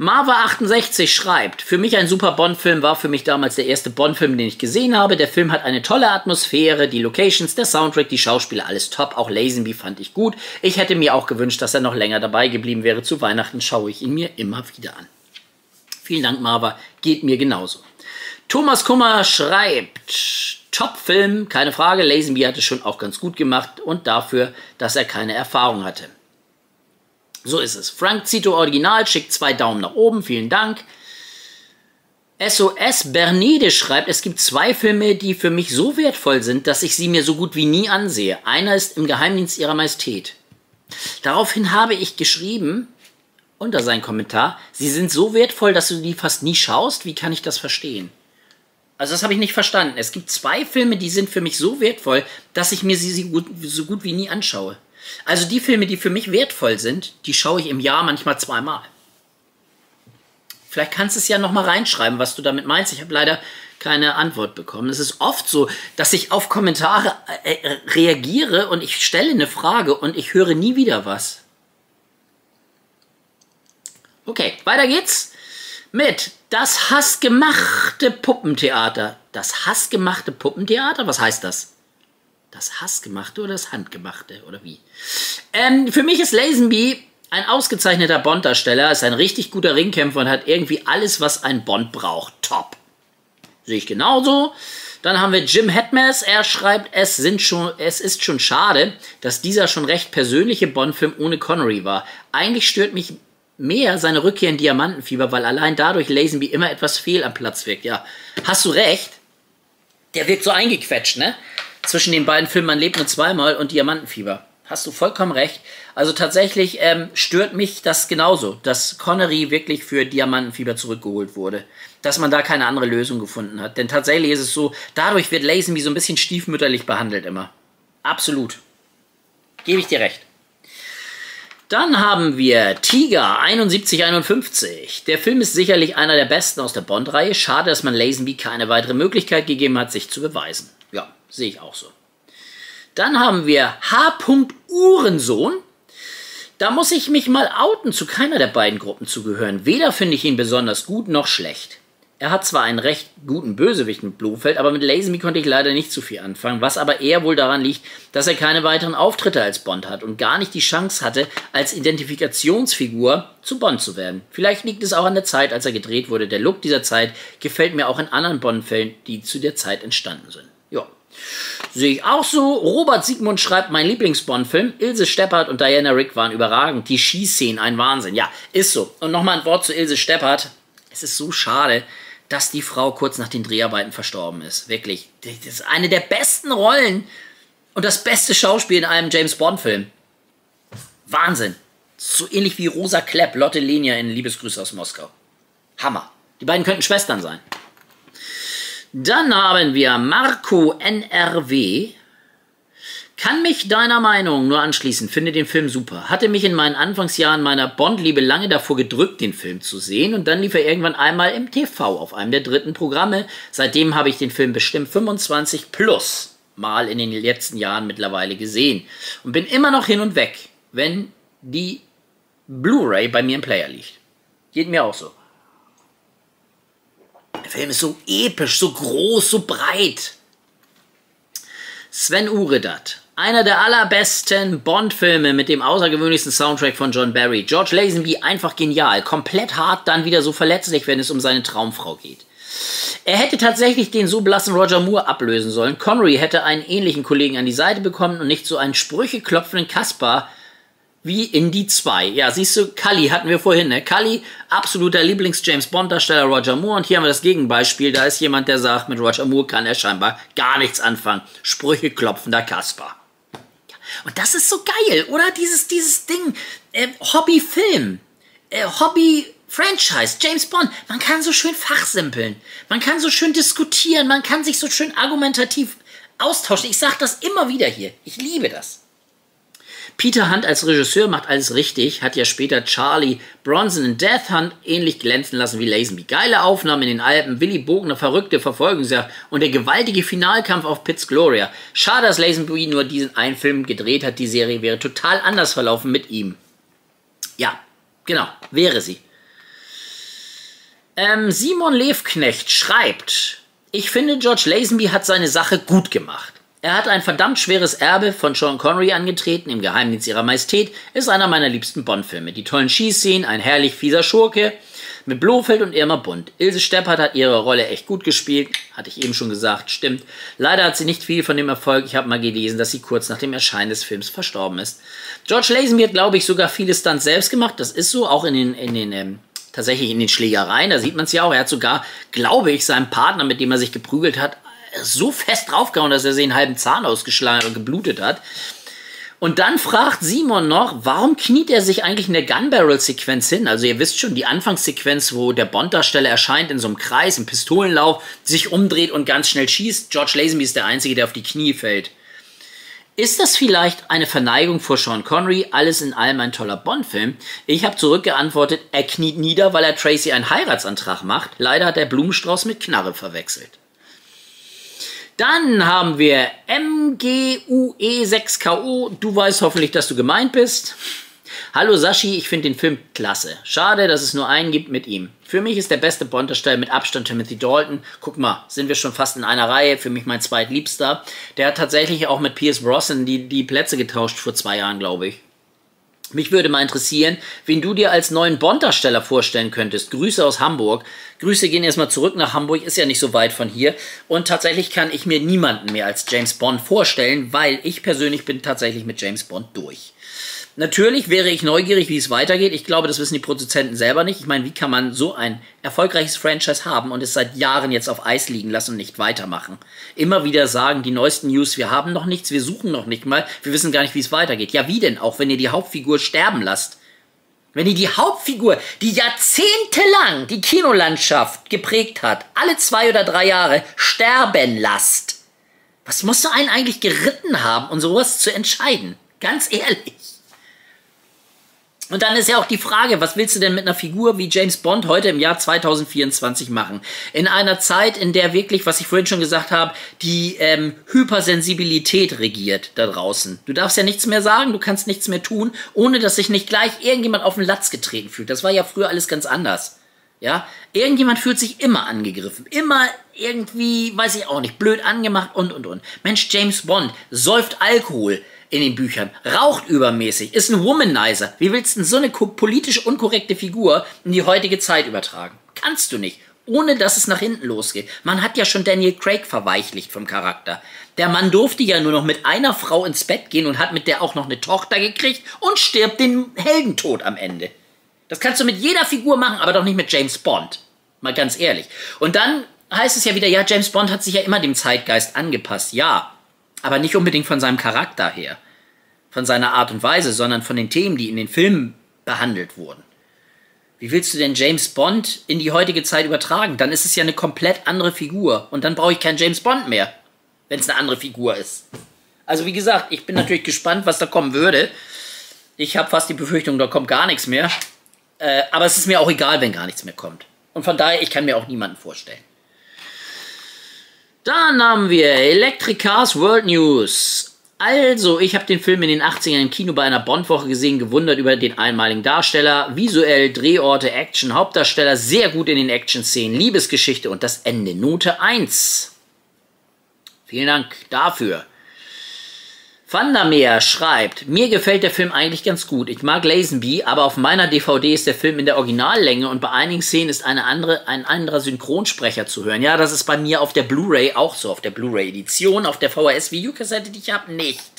Marva68 schreibt, für mich ein super Bond-Film war für mich damals der erste Bond-Film, den ich gesehen habe. Der Film hat eine tolle Atmosphäre, die Locations, der Soundtrack, die Schauspieler, alles top. Auch Lazenby fand ich gut. Ich hätte mir auch gewünscht, dass er noch länger dabei geblieben wäre. Zu Weihnachten schaue ich ihn mir immer wieder an. Vielen Dank, Marva. Geht mir genauso. Thomas Kummer schreibt, Top-Film, keine Frage. Lazenby hat es schon auch ganz gut gemacht und dafür, dass er keine Erfahrung hatte. So ist es. Frank Zito Original schickt zwei Daumen nach oben. Vielen Dank. SOS Bernede schreibt, es gibt zwei Filme, die für mich so wertvoll sind, dass ich sie mir so gut wie nie ansehe. Einer ist im Geheimdienst ihrer Majestät. Daraufhin habe ich geschrieben, unter seinen Kommentar, sie sind so wertvoll, dass du die fast nie schaust. Wie kann ich das verstehen? Also das habe ich nicht verstanden. Es gibt zwei Filme, die sind für mich so wertvoll, dass ich mir sie so gut wie nie anschaue. Also die Filme, die für mich wertvoll sind, die schaue ich im Jahr manchmal zweimal. Vielleicht kannst du es ja nochmal reinschreiben, was du damit meinst. Ich habe leider keine Antwort bekommen. Es ist oft so, dass ich auf Kommentare äh, äh, reagiere und ich stelle eine Frage und ich höre nie wieder was. Okay, weiter geht's mit das hassgemachte Puppentheater. Das hassgemachte Puppentheater? Was heißt das? Das Hassgemachte oder das Handgemachte oder wie? Ähm, für mich ist Lazenby ein ausgezeichneter Bond-Darsteller, ist ein richtig guter Ringkämpfer und hat irgendwie alles, was ein Bond braucht. Top. Sehe ich genauso. Dann haben wir Jim Hetmers. Er schreibt, es, sind schon, es ist schon schade, dass dieser schon recht persönliche Bond-Film ohne Connery war. Eigentlich stört mich mehr seine Rückkehr in Diamantenfieber, weil allein dadurch Lazenby immer etwas fehl am Platz wirkt. Ja, hast du recht. Der wirkt so eingequetscht, ne? Zwischen den beiden Filmen Man lebt nur zweimal und Diamantenfieber. Hast du vollkommen recht. Also tatsächlich ähm, stört mich das genauso, dass Connery wirklich für Diamantenfieber zurückgeholt wurde. Dass man da keine andere Lösung gefunden hat. Denn tatsächlich ist es so, dadurch wird Lazenby so ein bisschen stiefmütterlich behandelt immer. Absolut. Gebe ich dir recht. Dann haben wir Tiger 7151. Der Film ist sicherlich einer der besten aus der Bond-Reihe. Schade, dass man Lazenby keine weitere Möglichkeit gegeben hat, sich zu beweisen. Ja, sehe ich auch so. Dann haben wir H. Uhrensohn. Da muss ich mich mal outen, zu keiner der beiden Gruppen zu gehören. Weder finde ich ihn besonders gut noch schlecht. Er hat zwar einen recht guten Bösewicht mit Blofeld, aber mit Lazenby konnte ich leider nicht zu viel anfangen, was aber eher wohl daran liegt, dass er keine weiteren Auftritte als Bond hat und gar nicht die Chance hatte, als Identifikationsfigur zu Bond zu werden. Vielleicht liegt es auch an der Zeit, als er gedreht wurde. Der Look dieser Zeit gefällt mir auch in anderen Bond-Fällen, die zu der Zeit entstanden sind. Sehe ich auch so. Robert Siegmund schreibt, mein Lieblings-Bond-Film. Ilse Steppert und Diana Rick waren überragend. Die Schießszenen, ein Wahnsinn. Ja, ist so. Und nochmal ein Wort zu Ilse Steppert. Es ist so schade, dass die Frau kurz nach den Dreharbeiten verstorben ist. Wirklich. Das ist eine der besten Rollen und das beste Schauspiel in einem James Bond-Film. Wahnsinn. So ähnlich wie Rosa Klepp, Lotte Lenia in Liebesgrüße aus Moskau. Hammer. Die beiden könnten Schwestern sein. Dann haben wir Marco NRW. Kann mich deiner Meinung nur anschließen, finde den Film super. Hatte mich in meinen Anfangsjahren meiner Bond-Liebe lange davor gedrückt, den Film zu sehen und dann lief er irgendwann einmal im TV auf einem der dritten Programme. Seitdem habe ich den Film bestimmt 25 plus Mal in den letzten Jahren mittlerweile gesehen und bin immer noch hin und weg, wenn die Blu-ray bei mir im Player liegt. Geht mir auch so. Film ist so episch, so groß, so breit. Sven Uredat. Einer der allerbesten Bond-Filme mit dem außergewöhnlichsten Soundtrack von John Barry. George Lazenby einfach genial. Komplett hart, dann wieder so verletzlich, wenn es um seine Traumfrau geht. Er hätte tatsächlich den so blassen Roger Moore ablösen sollen. Connery hätte einen ähnlichen Kollegen an die Seite bekommen und nicht so einen sprücheklopfenden Kaspar, wie in die 2. Ja, siehst du, Cully hatten wir vorhin, ne? Cully, absoluter Lieblings-James Bond-Darsteller Roger Moore. Und hier haben wir das Gegenbeispiel. Da ist jemand, der sagt, mit Roger Moore kann er scheinbar gar nichts anfangen. Sprüche klopfender Kasper. Und das ist so geil, oder? Dieses, dieses Ding, äh, Hobby-Film, äh, Hobby-Franchise, James Bond. Man kann so schön fachsimpeln. Man kann so schön diskutieren. Man kann sich so schön argumentativ austauschen. Ich sage das immer wieder hier. Ich liebe das. Peter Hunt als Regisseur macht alles richtig, hat ja später Charlie Bronson in Death Hunt ähnlich glänzen lassen wie Lazenby. Geile Aufnahmen in den Alpen, Willy Bogner verrückte Verfolgungsjagd und der gewaltige Finalkampf auf Pitts Gloria. Schade, dass Lazenby nur diesen einen Film gedreht hat. Die Serie wäre total anders verlaufen mit ihm. Ja, genau, wäre sie. Ähm, Simon Levknecht schreibt, ich finde, George Lazenby hat seine Sache gut gemacht. Er hat ein verdammt schweres Erbe von Sean Connery angetreten, im Geheimdienst ihrer Majestät, ist einer meiner liebsten Bond-Filme. Die tollen Schießszenen, ein herrlich fieser Schurke, mit Blofeld und Irma Bunt. Ilse Steppert hat ihre Rolle echt gut gespielt, hatte ich eben schon gesagt, stimmt. Leider hat sie nicht viel von dem Erfolg. Ich habe mal gelesen, dass sie kurz nach dem Erscheinen des Films verstorben ist. George Lazenby hat, glaube ich, sogar viele Stunts selbst gemacht. Das ist so, auch in den, in den ähm, tatsächlich in den Schlägereien. Da sieht man es ja auch. Er hat sogar, glaube ich, seinem Partner, mit dem er sich geprügelt hat, so fest draufgehauen, dass er sich einen halben Zahn ausgeschlagen und geblutet hat. Und dann fragt Simon noch, warum kniet er sich eigentlich in der Gun Barrel Sequenz hin? Also ihr wisst schon, die Anfangssequenz, wo der Bond-Darsteller erscheint in so einem Kreis, im Pistolenlauf, sich umdreht und ganz schnell schießt. George Lazenby ist der Einzige, der auf die Knie fällt. Ist das vielleicht eine Verneigung vor Sean Connery? Alles in allem ein toller Bond-Film. Ich habe zurückgeantwortet, er kniet nieder, weil er Tracy einen Heiratsantrag macht. Leider hat er Blumenstrauß mit Knarre verwechselt. Dann haben wir MGUE6KO. Du weißt hoffentlich, dass du gemeint bist. Hallo Sashi, ich finde den Film klasse. Schade, dass es nur einen gibt mit ihm. Für mich ist der beste Bond-Darsteller mit Abstand Timothy Dalton. Guck mal, sind wir schon fast in einer Reihe. Für mich mein zweitliebster. Der hat tatsächlich auch mit Pierce Brosnan die, die Plätze getauscht vor zwei Jahren, glaube ich. Mich würde mal interessieren, wen du dir als neuen Bond-Darsteller vorstellen könntest. Grüße aus Hamburg. Grüße gehen erstmal zurück nach Hamburg, ist ja nicht so weit von hier. Und tatsächlich kann ich mir niemanden mehr als James Bond vorstellen, weil ich persönlich bin tatsächlich mit James Bond durch. Natürlich wäre ich neugierig, wie es weitergeht. Ich glaube, das wissen die Produzenten selber nicht. Ich meine, wie kann man so ein erfolgreiches Franchise haben und es seit Jahren jetzt auf Eis liegen lassen und nicht weitermachen? Immer wieder sagen die neuesten News, wir haben noch nichts, wir suchen noch nicht mal, wir wissen gar nicht, wie es weitergeht. Ja, wie denn auch, wenn ihr die Hauptfigur sterben lasst? Wenn ihr die Hauptfigur, die jahrzehntelang die Kinolandschaft geprägt hat, alle zwei oder drei Jahre sterben lasst, was muss so einen eigentlich geritten haben, um sowas zu entscheiden? Ganz ehrlich. Und dann ist ja auch die Frage, was willst du denn mit einer Figur wie James Bond heute im Jahr 2024 machen? In einer Zeit, in der wirklich, was ich vorhin schon gesagt habe, die ähm, Hypersensibilität regiert da draußen. Du darfst ja nichts mehr sagen, du kannst nichts mehr tun, ohne dass sich nicht gleich irgendjemand auf den Latz getreten fühlt. Das war ja früher alles ganz anders. Ja, irgendjemand fühlt sich immer angegriffen, immer irgendwie, weiß ich auch nicht, blöd angemacht und und und. Mensch, James Bond säuft Alkohol in den Büchern, raucht übermäßig, ist ein Womanizer. Wie willst du denn so eine politisch unkorrekte Figur in die heutige Zeit übertragen? Kannst du nicht, ohne dass es nach hinten losgeht. Man hat ja schon Daniel Craig verweichlicht vom Charakter. Der Mann durfte ja nur noch mit einer Frau ins Bett gehen und hat mit der auch noch eine Tochter gekriegt und stirbt den Heldentod am Ende. Das kannst du mit jeder Figur machen, aber doch nicht mit James Bond. Mal ganz ehrlich. Und dann heißt es ja wieder, ja, James Bond hat sich ja immer dem Zeitgeist angepasst. Ja, aber nicht unbedingt von seinem Charakter her, von seiner Art und Weise, sondern von den Themen, die in den Filmen behandelt wurden. Wie willst du denn James Bond in die heutige Zeit übertragen? Dann ist es ja eine komplett andere Figur. Und dann brauche ich keinen James Bond mehr, wenn es eine andere Figur ist. Also wie gesagt, ich bin natürlich gespannt, was da kommen würde. Ich habe fast die Befürchtung, da kommt gar nichts mehr. Äh, aber es ist mir auch egal, wenn gar nichts mehr kommt. Und von daher, ich kann mir auch niemanden vorstellen. Dann haben wir Electric Cars World News. Also, ich habe den Film in den 80ern im Kino bei einer Bondwoche gesehen, gewundert über den einmaligen Darsteller. Visuell, Drehorte, Action, Hauptdarsteller, sehr gut in den Action-Szenen, Liebesgeschichte und das Ende. Note 1. Vielen Dank dafür. Vandermeer schreibt, mir gefällt der Film eigentlich ganz gut. Ich mag Lazenby, aber auf meiner DVD ist der Film in der Originallänge und bei einigen Szenen ist eine andere, ein anderer Synchronsprecher zu hören. Ja, das ist bei mir auf der Blu-ray auch so, auf der Blu-ray-Edition, auf der VHS-Videokassette, die ich habe, nicht.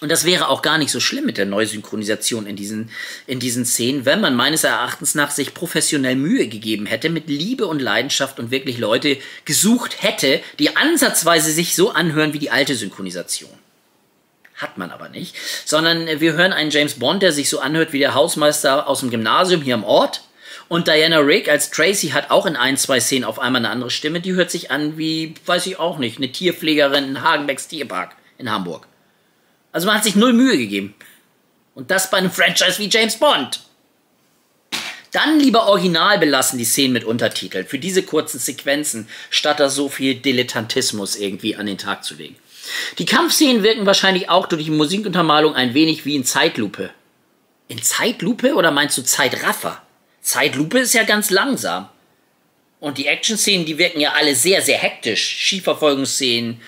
Und das wäre auch gar nicht so schlimm mit der Neusynchronisation in diesen, in diesen Szenen, wenn man meines Erachtens nach sich professionell Mühe gegeben hätte, mit Liebe und Leidenschaft und wirklich Leute gesucht hätte, die ansatzweise sich so anhören wie die alte Synchronisation. Hat man aber nicht, sondern wir hören einen James Bond, der sich so anhört wie der Hausmeister aus dem Gymnasium hier am Ort. Und Diana Rick als Tracy hat auch in ein, zwei Szenen auf einmal eine andere Stimme. Die hört sich an wie, weiß ich auch nicht, eine Tierpflegerin in Hagenbecks Tierpark in Hamburg. Also man hat sich null Mühe gegeben. Und das bei einem Franchise wie James Bond. Dann lieber original belassen die Szenen mit Untertiteln für diese kurzen Sequenzen, statt da so viel Dilettantismus irgendwie an den Tag zu legen. Die Kampfszenen wirken wahrscheinlich auch durch die Musikuntermalung ein wenig wie in Zeitlupe. In Zeitlupe oder meinst du Zeitraffer? Zeitlupe ist ja ganz langsam. Und die Action-Szenen, die wirken ja alle sehr, sehr hektisch. Skiverfolgungsszenen,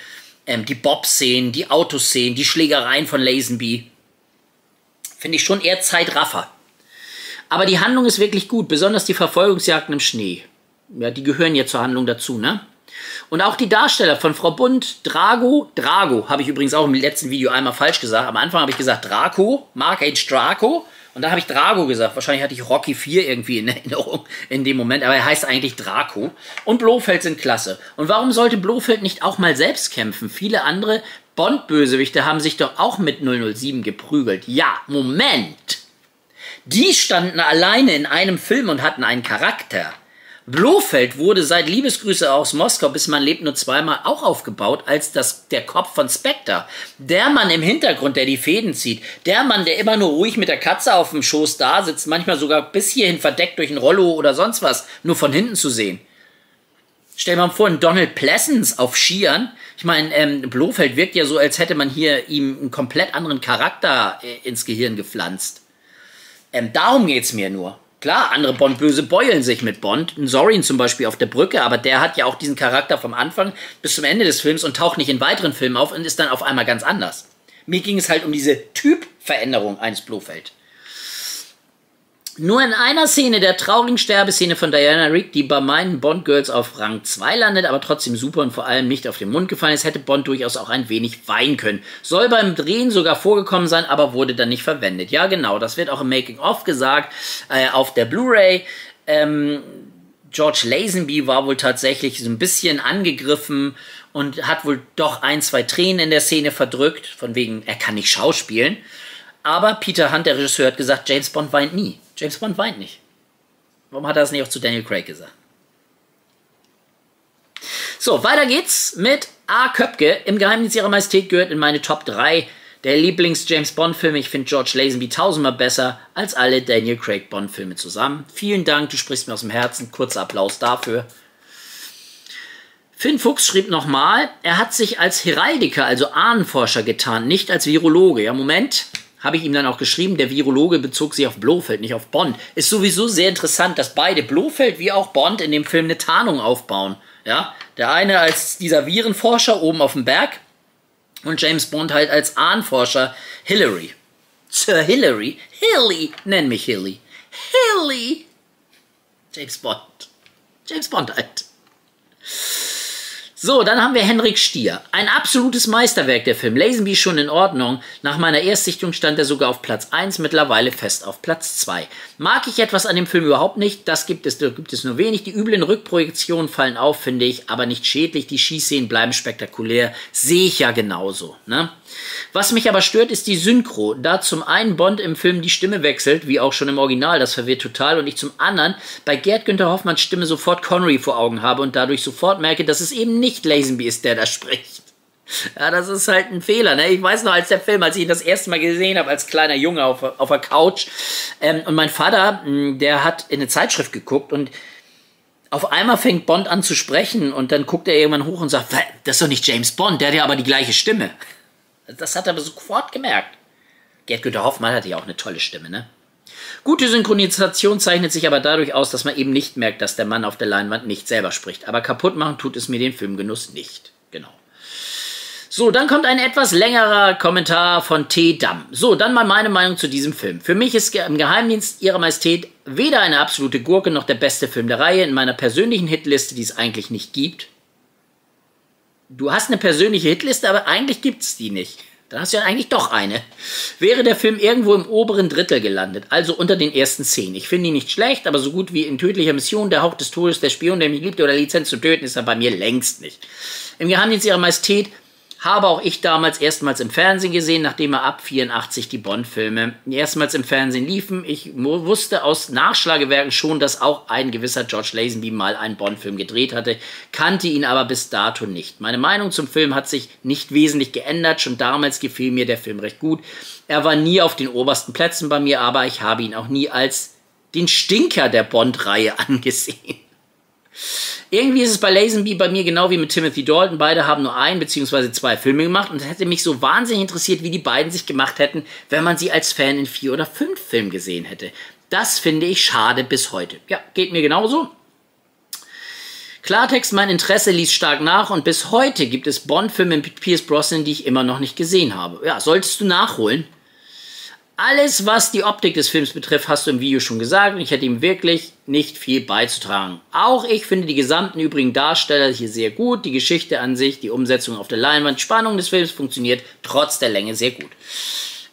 ähm, die Bob-Szenen, die Autoszenen, die Schlägereien von Lazenby. Finde ich schon eher Zeitraffer. Aber die Handlung ist wirklich gut, besonders die Verfolgungsjagden im Schnee. Ja, die gehören ja zur Handlung dazu, ne? Und auch die Darsteller von Frau Bund, Drago, Drago, habe ich übrigens auch im letzten Video einmal falsch gesagt. Am Anfang habe ich gesagt Draco, Mark H. Draco. Und da habe ich Drago gesagt. Wahrscheinlich hatte ich Rocky 4 irgendwie in Erinnerung in dem Moment, aber er heißt eigentlich Draco. Und Blofeld sind klasse. Und warum sollte Blofeld nicht auch mal selbst kämpfen? Viele andere Bond-Bösewichte haben sich doch auch mit 007 geprügelt. Ja, Moment! Die standen alleine in einem Film und hatten einen Charakter. Blofeld wurde seit Liebesgrüße aus Moskau bis man lebt nur zweimal auch aufgebaut als das, der Kopf von Spectre. Der Mann im Hintergrund, der die Fäden zieht. Der Mann, der immer nur ruhig mit der Katze auf dem Schoß da sitzt, manchmal sogar bis hierhin verdeckt durch ein Rollo oder sonst was, nur von hinten zu sehen. Stell dir mal vor, ein Donald Pleasance auf Skiern. Ich meine, ähm, Blofeld wirkt ja so, als hätte man hier ihm einen komplett anderen Charakter äh, ins Gehirn gepflanzt. Ähm, darum geht's mir nur. Klar, andere Bond-Böse beulen sich mit Bond. Ein Zorin zum Beispiel auf der Brücke, aber der hat ja auch diesen Charakter vom Anfang bis zum Ende des Films und taucht nicht in weiteren Filmen auf und ist dann auf einmal ganz anders. Mir ging es halt um diese Typveränderung eines Blofeld. Nur in einer Szene, der traurigen Sterbeszene von Diana Rick, die bei meinen Bond-Girls auf Rang 2 landet, aber trotzdem super und vor allem nicht auf den Mund gefallen ist, hätte Bond durchaus auch ein wenig weinen können. Soll beim Drehen sogar vorgekommen sein, aber wurde dann nicht verwendet. Ja, genau, das wird auch im Making-of gesagt, äh, auf der Blu-ray. Ähm, George Lazenby war wohl tatsächlich so ein bisschen angegriffen und hat wohl doch ein, zwei Tränen in der Szene verdrückt, von wegen, er kann nicht schauspielen. Aber Peter Hunt, der Regisseur, hat gesagt, James Bond weint nie. James Bond weint nicht. Warum hat er das nicht auch zu Daniel Craig gesagt? So, weiter geht's mit A. Köpke. Im Geheimnis ihrer Majestät gehört in meine Top 3 der Lieblings-James Bond-Filme. Ich finde George Lazenby tausendmal besser als alle Daniel Craig Bond-Filme zusammen. Vielen Dank, du sprichst mir aus dem Herzen. Kurzer Applaus dafür. Finn Fuchs schrieb nochmal, er hat sich als Heraldiker, also Ahnenforscher getan, nicht als Virologe. Ja, Moment habe ich ihm dann auch geschrieben, der Virologe bezog sich auf Blofeld, nicht auf Bond. Ist sowieso sehr interessant, dass beide, Blofeld wie auch Bond, in dem Film eine Tarnung aufbauen. Ja, der eine als dieser Virenforscher oben auf dem Berg und James Bond halt als Ahnforscher Hillary. Sir Hillary? Hilly, nenn mich Hilly. Hilly! James Bond. James Bond halt. So, dann haben wir Henrik Stier. Ein absolutes Meisterwerk der Film. Lazenby schon in Ordnung. Nach meiner Erstsichtung stand er sogar auf Platz 1, mittlerweile fest auf Platz 2. Mag ich etwas an dem Film überhaupt nicht, das gibt es, da gibt es nur wenig. Die üblen Rückprojektionen fallen auf, finde ich, aber nicht schädlich. Die Schießszenen bleiben spektakulär. Sehe ich ja genauso. Ne? Was mich aber stört, ist die Synchro. Da zum einen Bond im Film die Stimme wechselt, wie auch schon im Original, das verwirrt total, und ich zum anderen bei Gerd Günther Hoffmanns Stimme sofort Connery vor Augen habe und dadurch sofort merke, dass es eben nicht Lazenby ist, der da spricht. Ja, das ist halt ein Fehler. Ne? Ich weiß noch, als der Film, als ich ihn das erste Mal gesehen habe, als kleiner Junge auf, auf der Couch, ähm, und mein Vater, hm, der hat in eine Zeitschrift geguckt und auf einmal fängt Bond an zu sprechen und dann guckt er irgendwann hoch und sagt, das ist doch nicht James Bond, der hat ja aber die gleiche Stimme. Das hat er aber sofort gemerkt. Gerd Günther Hoffmann hatte ja auch eine tolle Stimme, ne? Gute Synchronisation zeichnet sich aber dadurch aus, dass man eben nicht merkt, dass der Mann auf der Leinwand nicht selber spricht. Aber kaputt machen tut es mir den Filmgenuss nicht. Genau. So, dann kommt ein etwas längerer Kommentar von T. Damm. So, dann mal meine Meinung zu diesem Film. Für mich ist im Geheimdienst Ihrer Majestät weder eine absolute Gurke noch der beste Film der Reihe in meiner persönlichen Hitliste, die es eigentlich nicht gibt. Du hast eine persönliche Hitliste, aber eigentlich gibt es die nicht. Dann hast du ja eigentlich doch eine. Wäre der Film irgendwo im oberen Drittel gelandet, also unter den ersten zehn. Ich finde ihn nicht schlecht, aber so gut wie in tödlicher Mission, der Hauch des Todes, der Spion, der mich liebte oder Lizenz zu töten, ist er bei mir längst nicht. Im Geheimdienst ihrer Majestät habe auch ich damals erstmals im Fernsehen gesehen, nachdem er ab 84 die Bond-Filme erstmals im Fernsehen liefen. Ich wusste aus Nachschlagewerken schon, dass auch ein gewisser George Lazenby mal einen Bond-Film gedreht hatte, kannte ihn aber bis dato nicht. Meine Meinung zum Film hat sich nicht wesentlich geändert. Schon damals gefiel mir der Film recht gut. Er war nie auf den obersten Plätzen bei mir, aber ich habe ihn auch nie als den Stinker der Bond-Reihe [laughs] angesehen. Irgendwie ist es bei Lazenby bei mir genau wie mit Timothy Dalton. Beide haben nur ein bzw. zwei Filme gemacht und es hätte mich so wahnsinnig interessiert, wie die beiden sich gemacht hätten, wenn man sie als Fan in vier oder fünf Filmen gesehen hätte. Das finde ich schade bis heute. Ja, geht mir genauso. Klartext, mein Interesse ließ stark nach und bis heute gibt es Bond-Filme mit Pierce Brosnan, die ich immer noch nicht gesehen habe. Ja, solltest du nachholen. Alles, was die Optik des Films betrifft, hast du im Video schon gesagt und ich hätte ihm wirklich nicht viel beizutragen. Auch ich finde die gesamten übrigen Darsteller hier sehr gut, die Geschichte an sich, die Umsetzung auf der Leinwand, Spannung des Films funktioniert trotz der Länge sehr gut.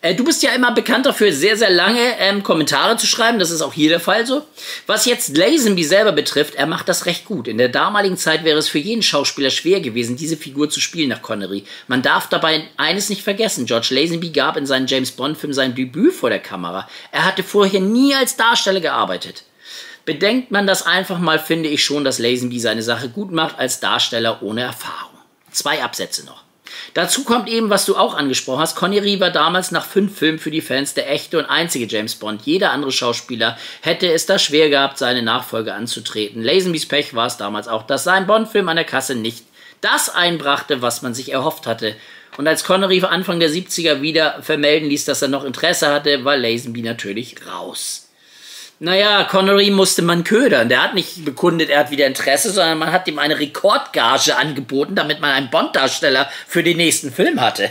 Äh, du bist ja immer bekannt dafür, sehr, sehr lange ähm, Kommentare zu schreiben. Das ist auch hier der Fall so. Was jetzt Lazenby selber betrifft, er macht das recht gut. In der damaligen Zeit wäre es für jeden Schauspieler schwer gewesen, diese Figur zu spielen nach Connery. Man darf dabei eines nicht vergessen. George Lazenby gab in seinen James Bond-Film sein Debüt vor der Kamera. Er hatte vorher nie als Darsteller gearbeitet. Bedenkt man das einfach mal, finde ich schon, dass Lazenby seine Sache gut macht als Darsteller ohne Erfahrung. Zwei Absätze noch. Dazu kommt eben, was du auch angesprochen hast, Connery war damals nach fünf Filmen für die Fans der echte und einzige James Bond. Jeder andere Schauspieler hätte es da schwer gehabt, seine Nachfolge anzutreten. Lazenbys Pech war es damals auch, dass sein Bond-Film an der Kasse nicht das einbrachte, was man sich erhofft hatte. Und als Connery Anfang der 70er wieder vermelden ließ, dass er noch Interesse hatte, war Lazenby natürlich raus. Naja, Connery musste man ködern. Der hat nicht bekundet, er hat wieder Interesse, sondern man hat ihm eine Rekordgage angeboten, damit man einen Bond-Darsteller für den nächsten Film hatte.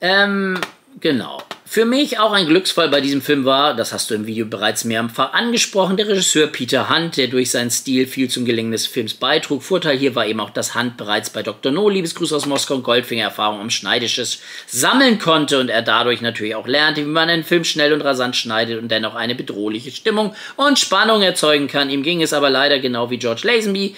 Ähm, genau. Für mich auch ein Glücksfall bei diesem Film war, das hast du im Video bereits mehrfach angesprochen, der Regisseur Peter Hunt, der durch seinen Stil viel zum Gelingen des Films beitrug. Vorteil hier war eben auch, dass Hunt bereits bei Dr. No, Liebesgruß aus Moskau und Goldfinger Erfahrung am Schneidisches sammeln konnte und er dadurch natürlich auch lernte, wie man einen Film schnell und rasant schneidet und dennoch eine bedrohliche Stimmung und Spannung erzeugen kann. Ihm ging es aber leider genau wie George Lazenby.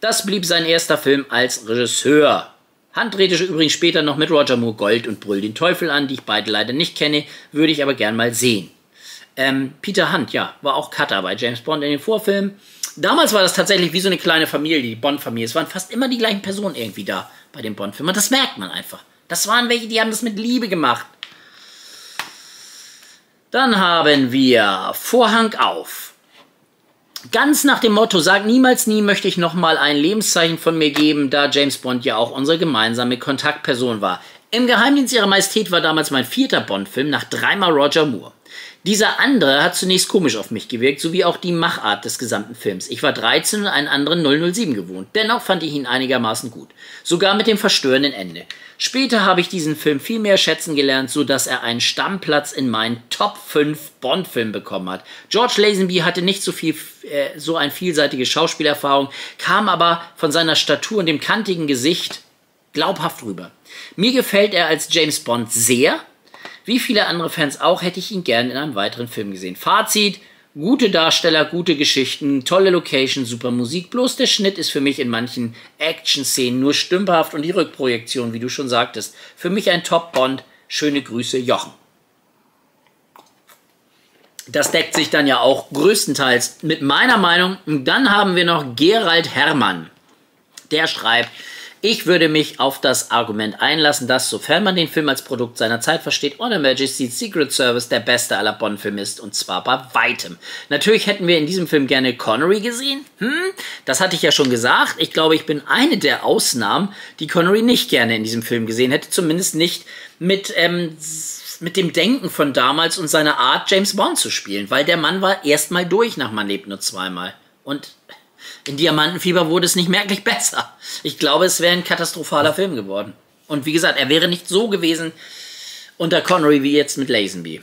Das blieb sein erster Film als Regisseur. Hunt drehte übrigens später noch mit Roger Moore Gold und Brüll den Teufel an, die ich beide leider nicht kenne, würde ich aber gern mal sehen. Ähm, Peter Hunt, ja, war auch Cutter bei James Bond in den Vorfilmen. Damals war das tatsächlich wie so eine kleine Familie, die Bond-Familie. Es waren fast immer die gleichen Personen irgendwie da bei den Bond-Filmen. Das merkt man einfach. Das waren welche, die haben das mit Liebe gemacht. Dann haben wir Vorhang auf. Ganz nach dem Motto, sag niemals nie, möchte ich nochmal ein Lebenszeichen von mir geben, da James Bond ja auch unsere gemeinsame Kontaktperson war. Im Geheimdienst ihrer Majestät war damals mein vierter Bond-Film nach dreimal Roger Moore. Dieser andere hat zunächst komisch auf mich gewirkt, sowie auch die Machart des gesamten Films. Ich war 13 und einen anderen 007 gewohnt. Dennoch fand ich ihn einigermaßen gut. Sogar mit dem verstörenden Ende. Später habe ich diesen Film viel mehr schätzen gelernt, so dass er einen Stammplatz in meinen Top 5 Bond-Filmen bekommen hat. George Lazenby hatte nicht so viel, äh, so ein vielseitige Schauspielerfahrung, kam aber von seiner Statur und dem kantigen Gesicht glaubhaft rüber. Mir gefällt er als James Bond sehr, wie viele andere Fans auch, hätte ich ihn gern in einem weiteren Film gesehen. Fazit, gute Darsteller, gute Geschichten, tolle Location, super Musik, bloß der Schnitt ist für mich in manchen Action-Szenen nur stümperhaft und die Rückprojektion, wie du schon sagtest, für mich ein Top-Bond. Schöne Grüße, Jochen. Das deckt sich dann ja auch größtenteils mit meiner Meinung. Und dann haben wir noch Gerald Herrmann. Der schreibt, ich würde mich auf das Argument einlassen, dass, sofern man den Film als Produkt seiner Zeit versteht, Honor Majesty's Secret Service der beste aller Bond-Filme ist und zwar bei weitem. Natürlich hätten wir in diesem Film gerne Connery gesehen. Hm, das hatte ich ja schon gesagt. Ich glaube, ich bin eine der Ausnahmen, die Connery nicht gerne in diesem Film gesehen hätte. Zumindest nicht mit, ähm, mit dem Denken von damals und seiner Art, James Bond zu spielen, weil der Mann war erstmal durch nach Man lebt nur zweimal. Und in Diamantenfieber wurde es nicht merklich [laughs] besser. Ich glaube, es wäre ein katastrophaler Film geworden. Und wie gesagt, er wäre nicht so gewesen unter Connery wie jetzt mit Lazenby.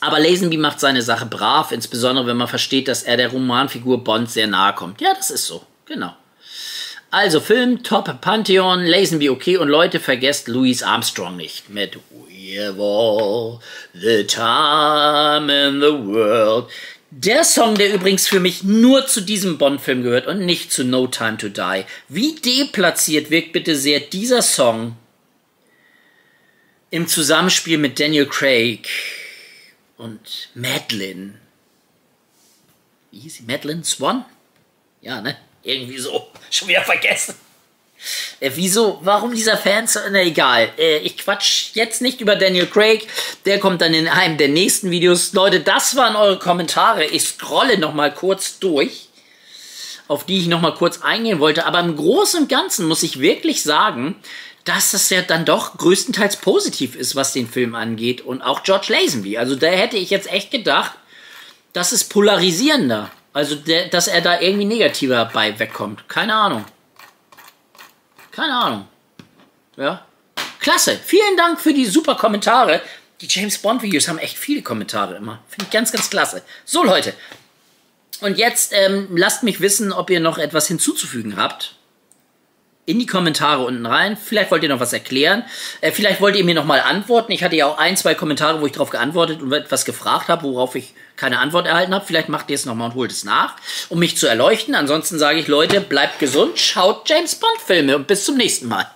Aber Lazenby macht seine Sache brav, insbesondere wenn man versteht, dass er der Romanfigur Bond sehr nahe kommt. Ja, das ist so. Genau. Also Film, Top, Pantheon, Lazenby okay und Leute, vergesst Louis Armstrong nicht mit We have all the time in the world. Der Song, der übrigens für mich nur zu diesem Bond-Film gehört und nicht zu No Time to Die. Wie deplatziert wirkt bitte sehr dieser Song im Zusammenspiel mit Daniel Craig und Madeline. Wie hieß sie? Madeline Swan? Ja, ne? Irgendwie so. [laughs] Schon wieder vergessen. Äh, wieso? Warum dieser Fans? Na egal. Äh, ich quatsch jetzt nicht über Daniel Craig. Der kommt dann in einem der nächsten Videos. Leute, das waren eure Kommentare. Ich scrolle nochmal kurz durch, auf die ich nochmal kurz eingehen wollte. Aber im Großen und Ganzen muss ich wirklich sagen, dass das ja dann doch größtenteils positiv ist, was den Film angeht. Und auch George Lazenby. Also da hätte ich jetzt echt gedacht, das ist polarisierender. Also, dass er da irgendwie negativer bei wegkommt. Keine Ahnung. Keine Ahnung. Ja. Klasse. Vielen Dank für die super Kommentare. Die James Bond Videos haben echt viele Kommentare immer. Finde ich ganz, ganz klasse. So, Leute. Und jetzt ähm, lasst mich wissen, ob ihr noch etwas hinzuzufügen habt in die Kommentare unten rein. Vielleicht wollt ihr noch was erklären. Äh, vielleicht wollt ihr mir noch mal antworten. Ich hatte ja auch ein, zwei Kommentare, wo ich darauf geantwortet und etwas gefragt habe, worauf ich keine Antwort erhalten habe. Vielleicht macht ihr es nochmal und holt es nach, um mich zu erleuchten. Ansonsten sage ich, Leute, bleibt gesund, schaut James Bond Filme und bis zum nächsten Mal.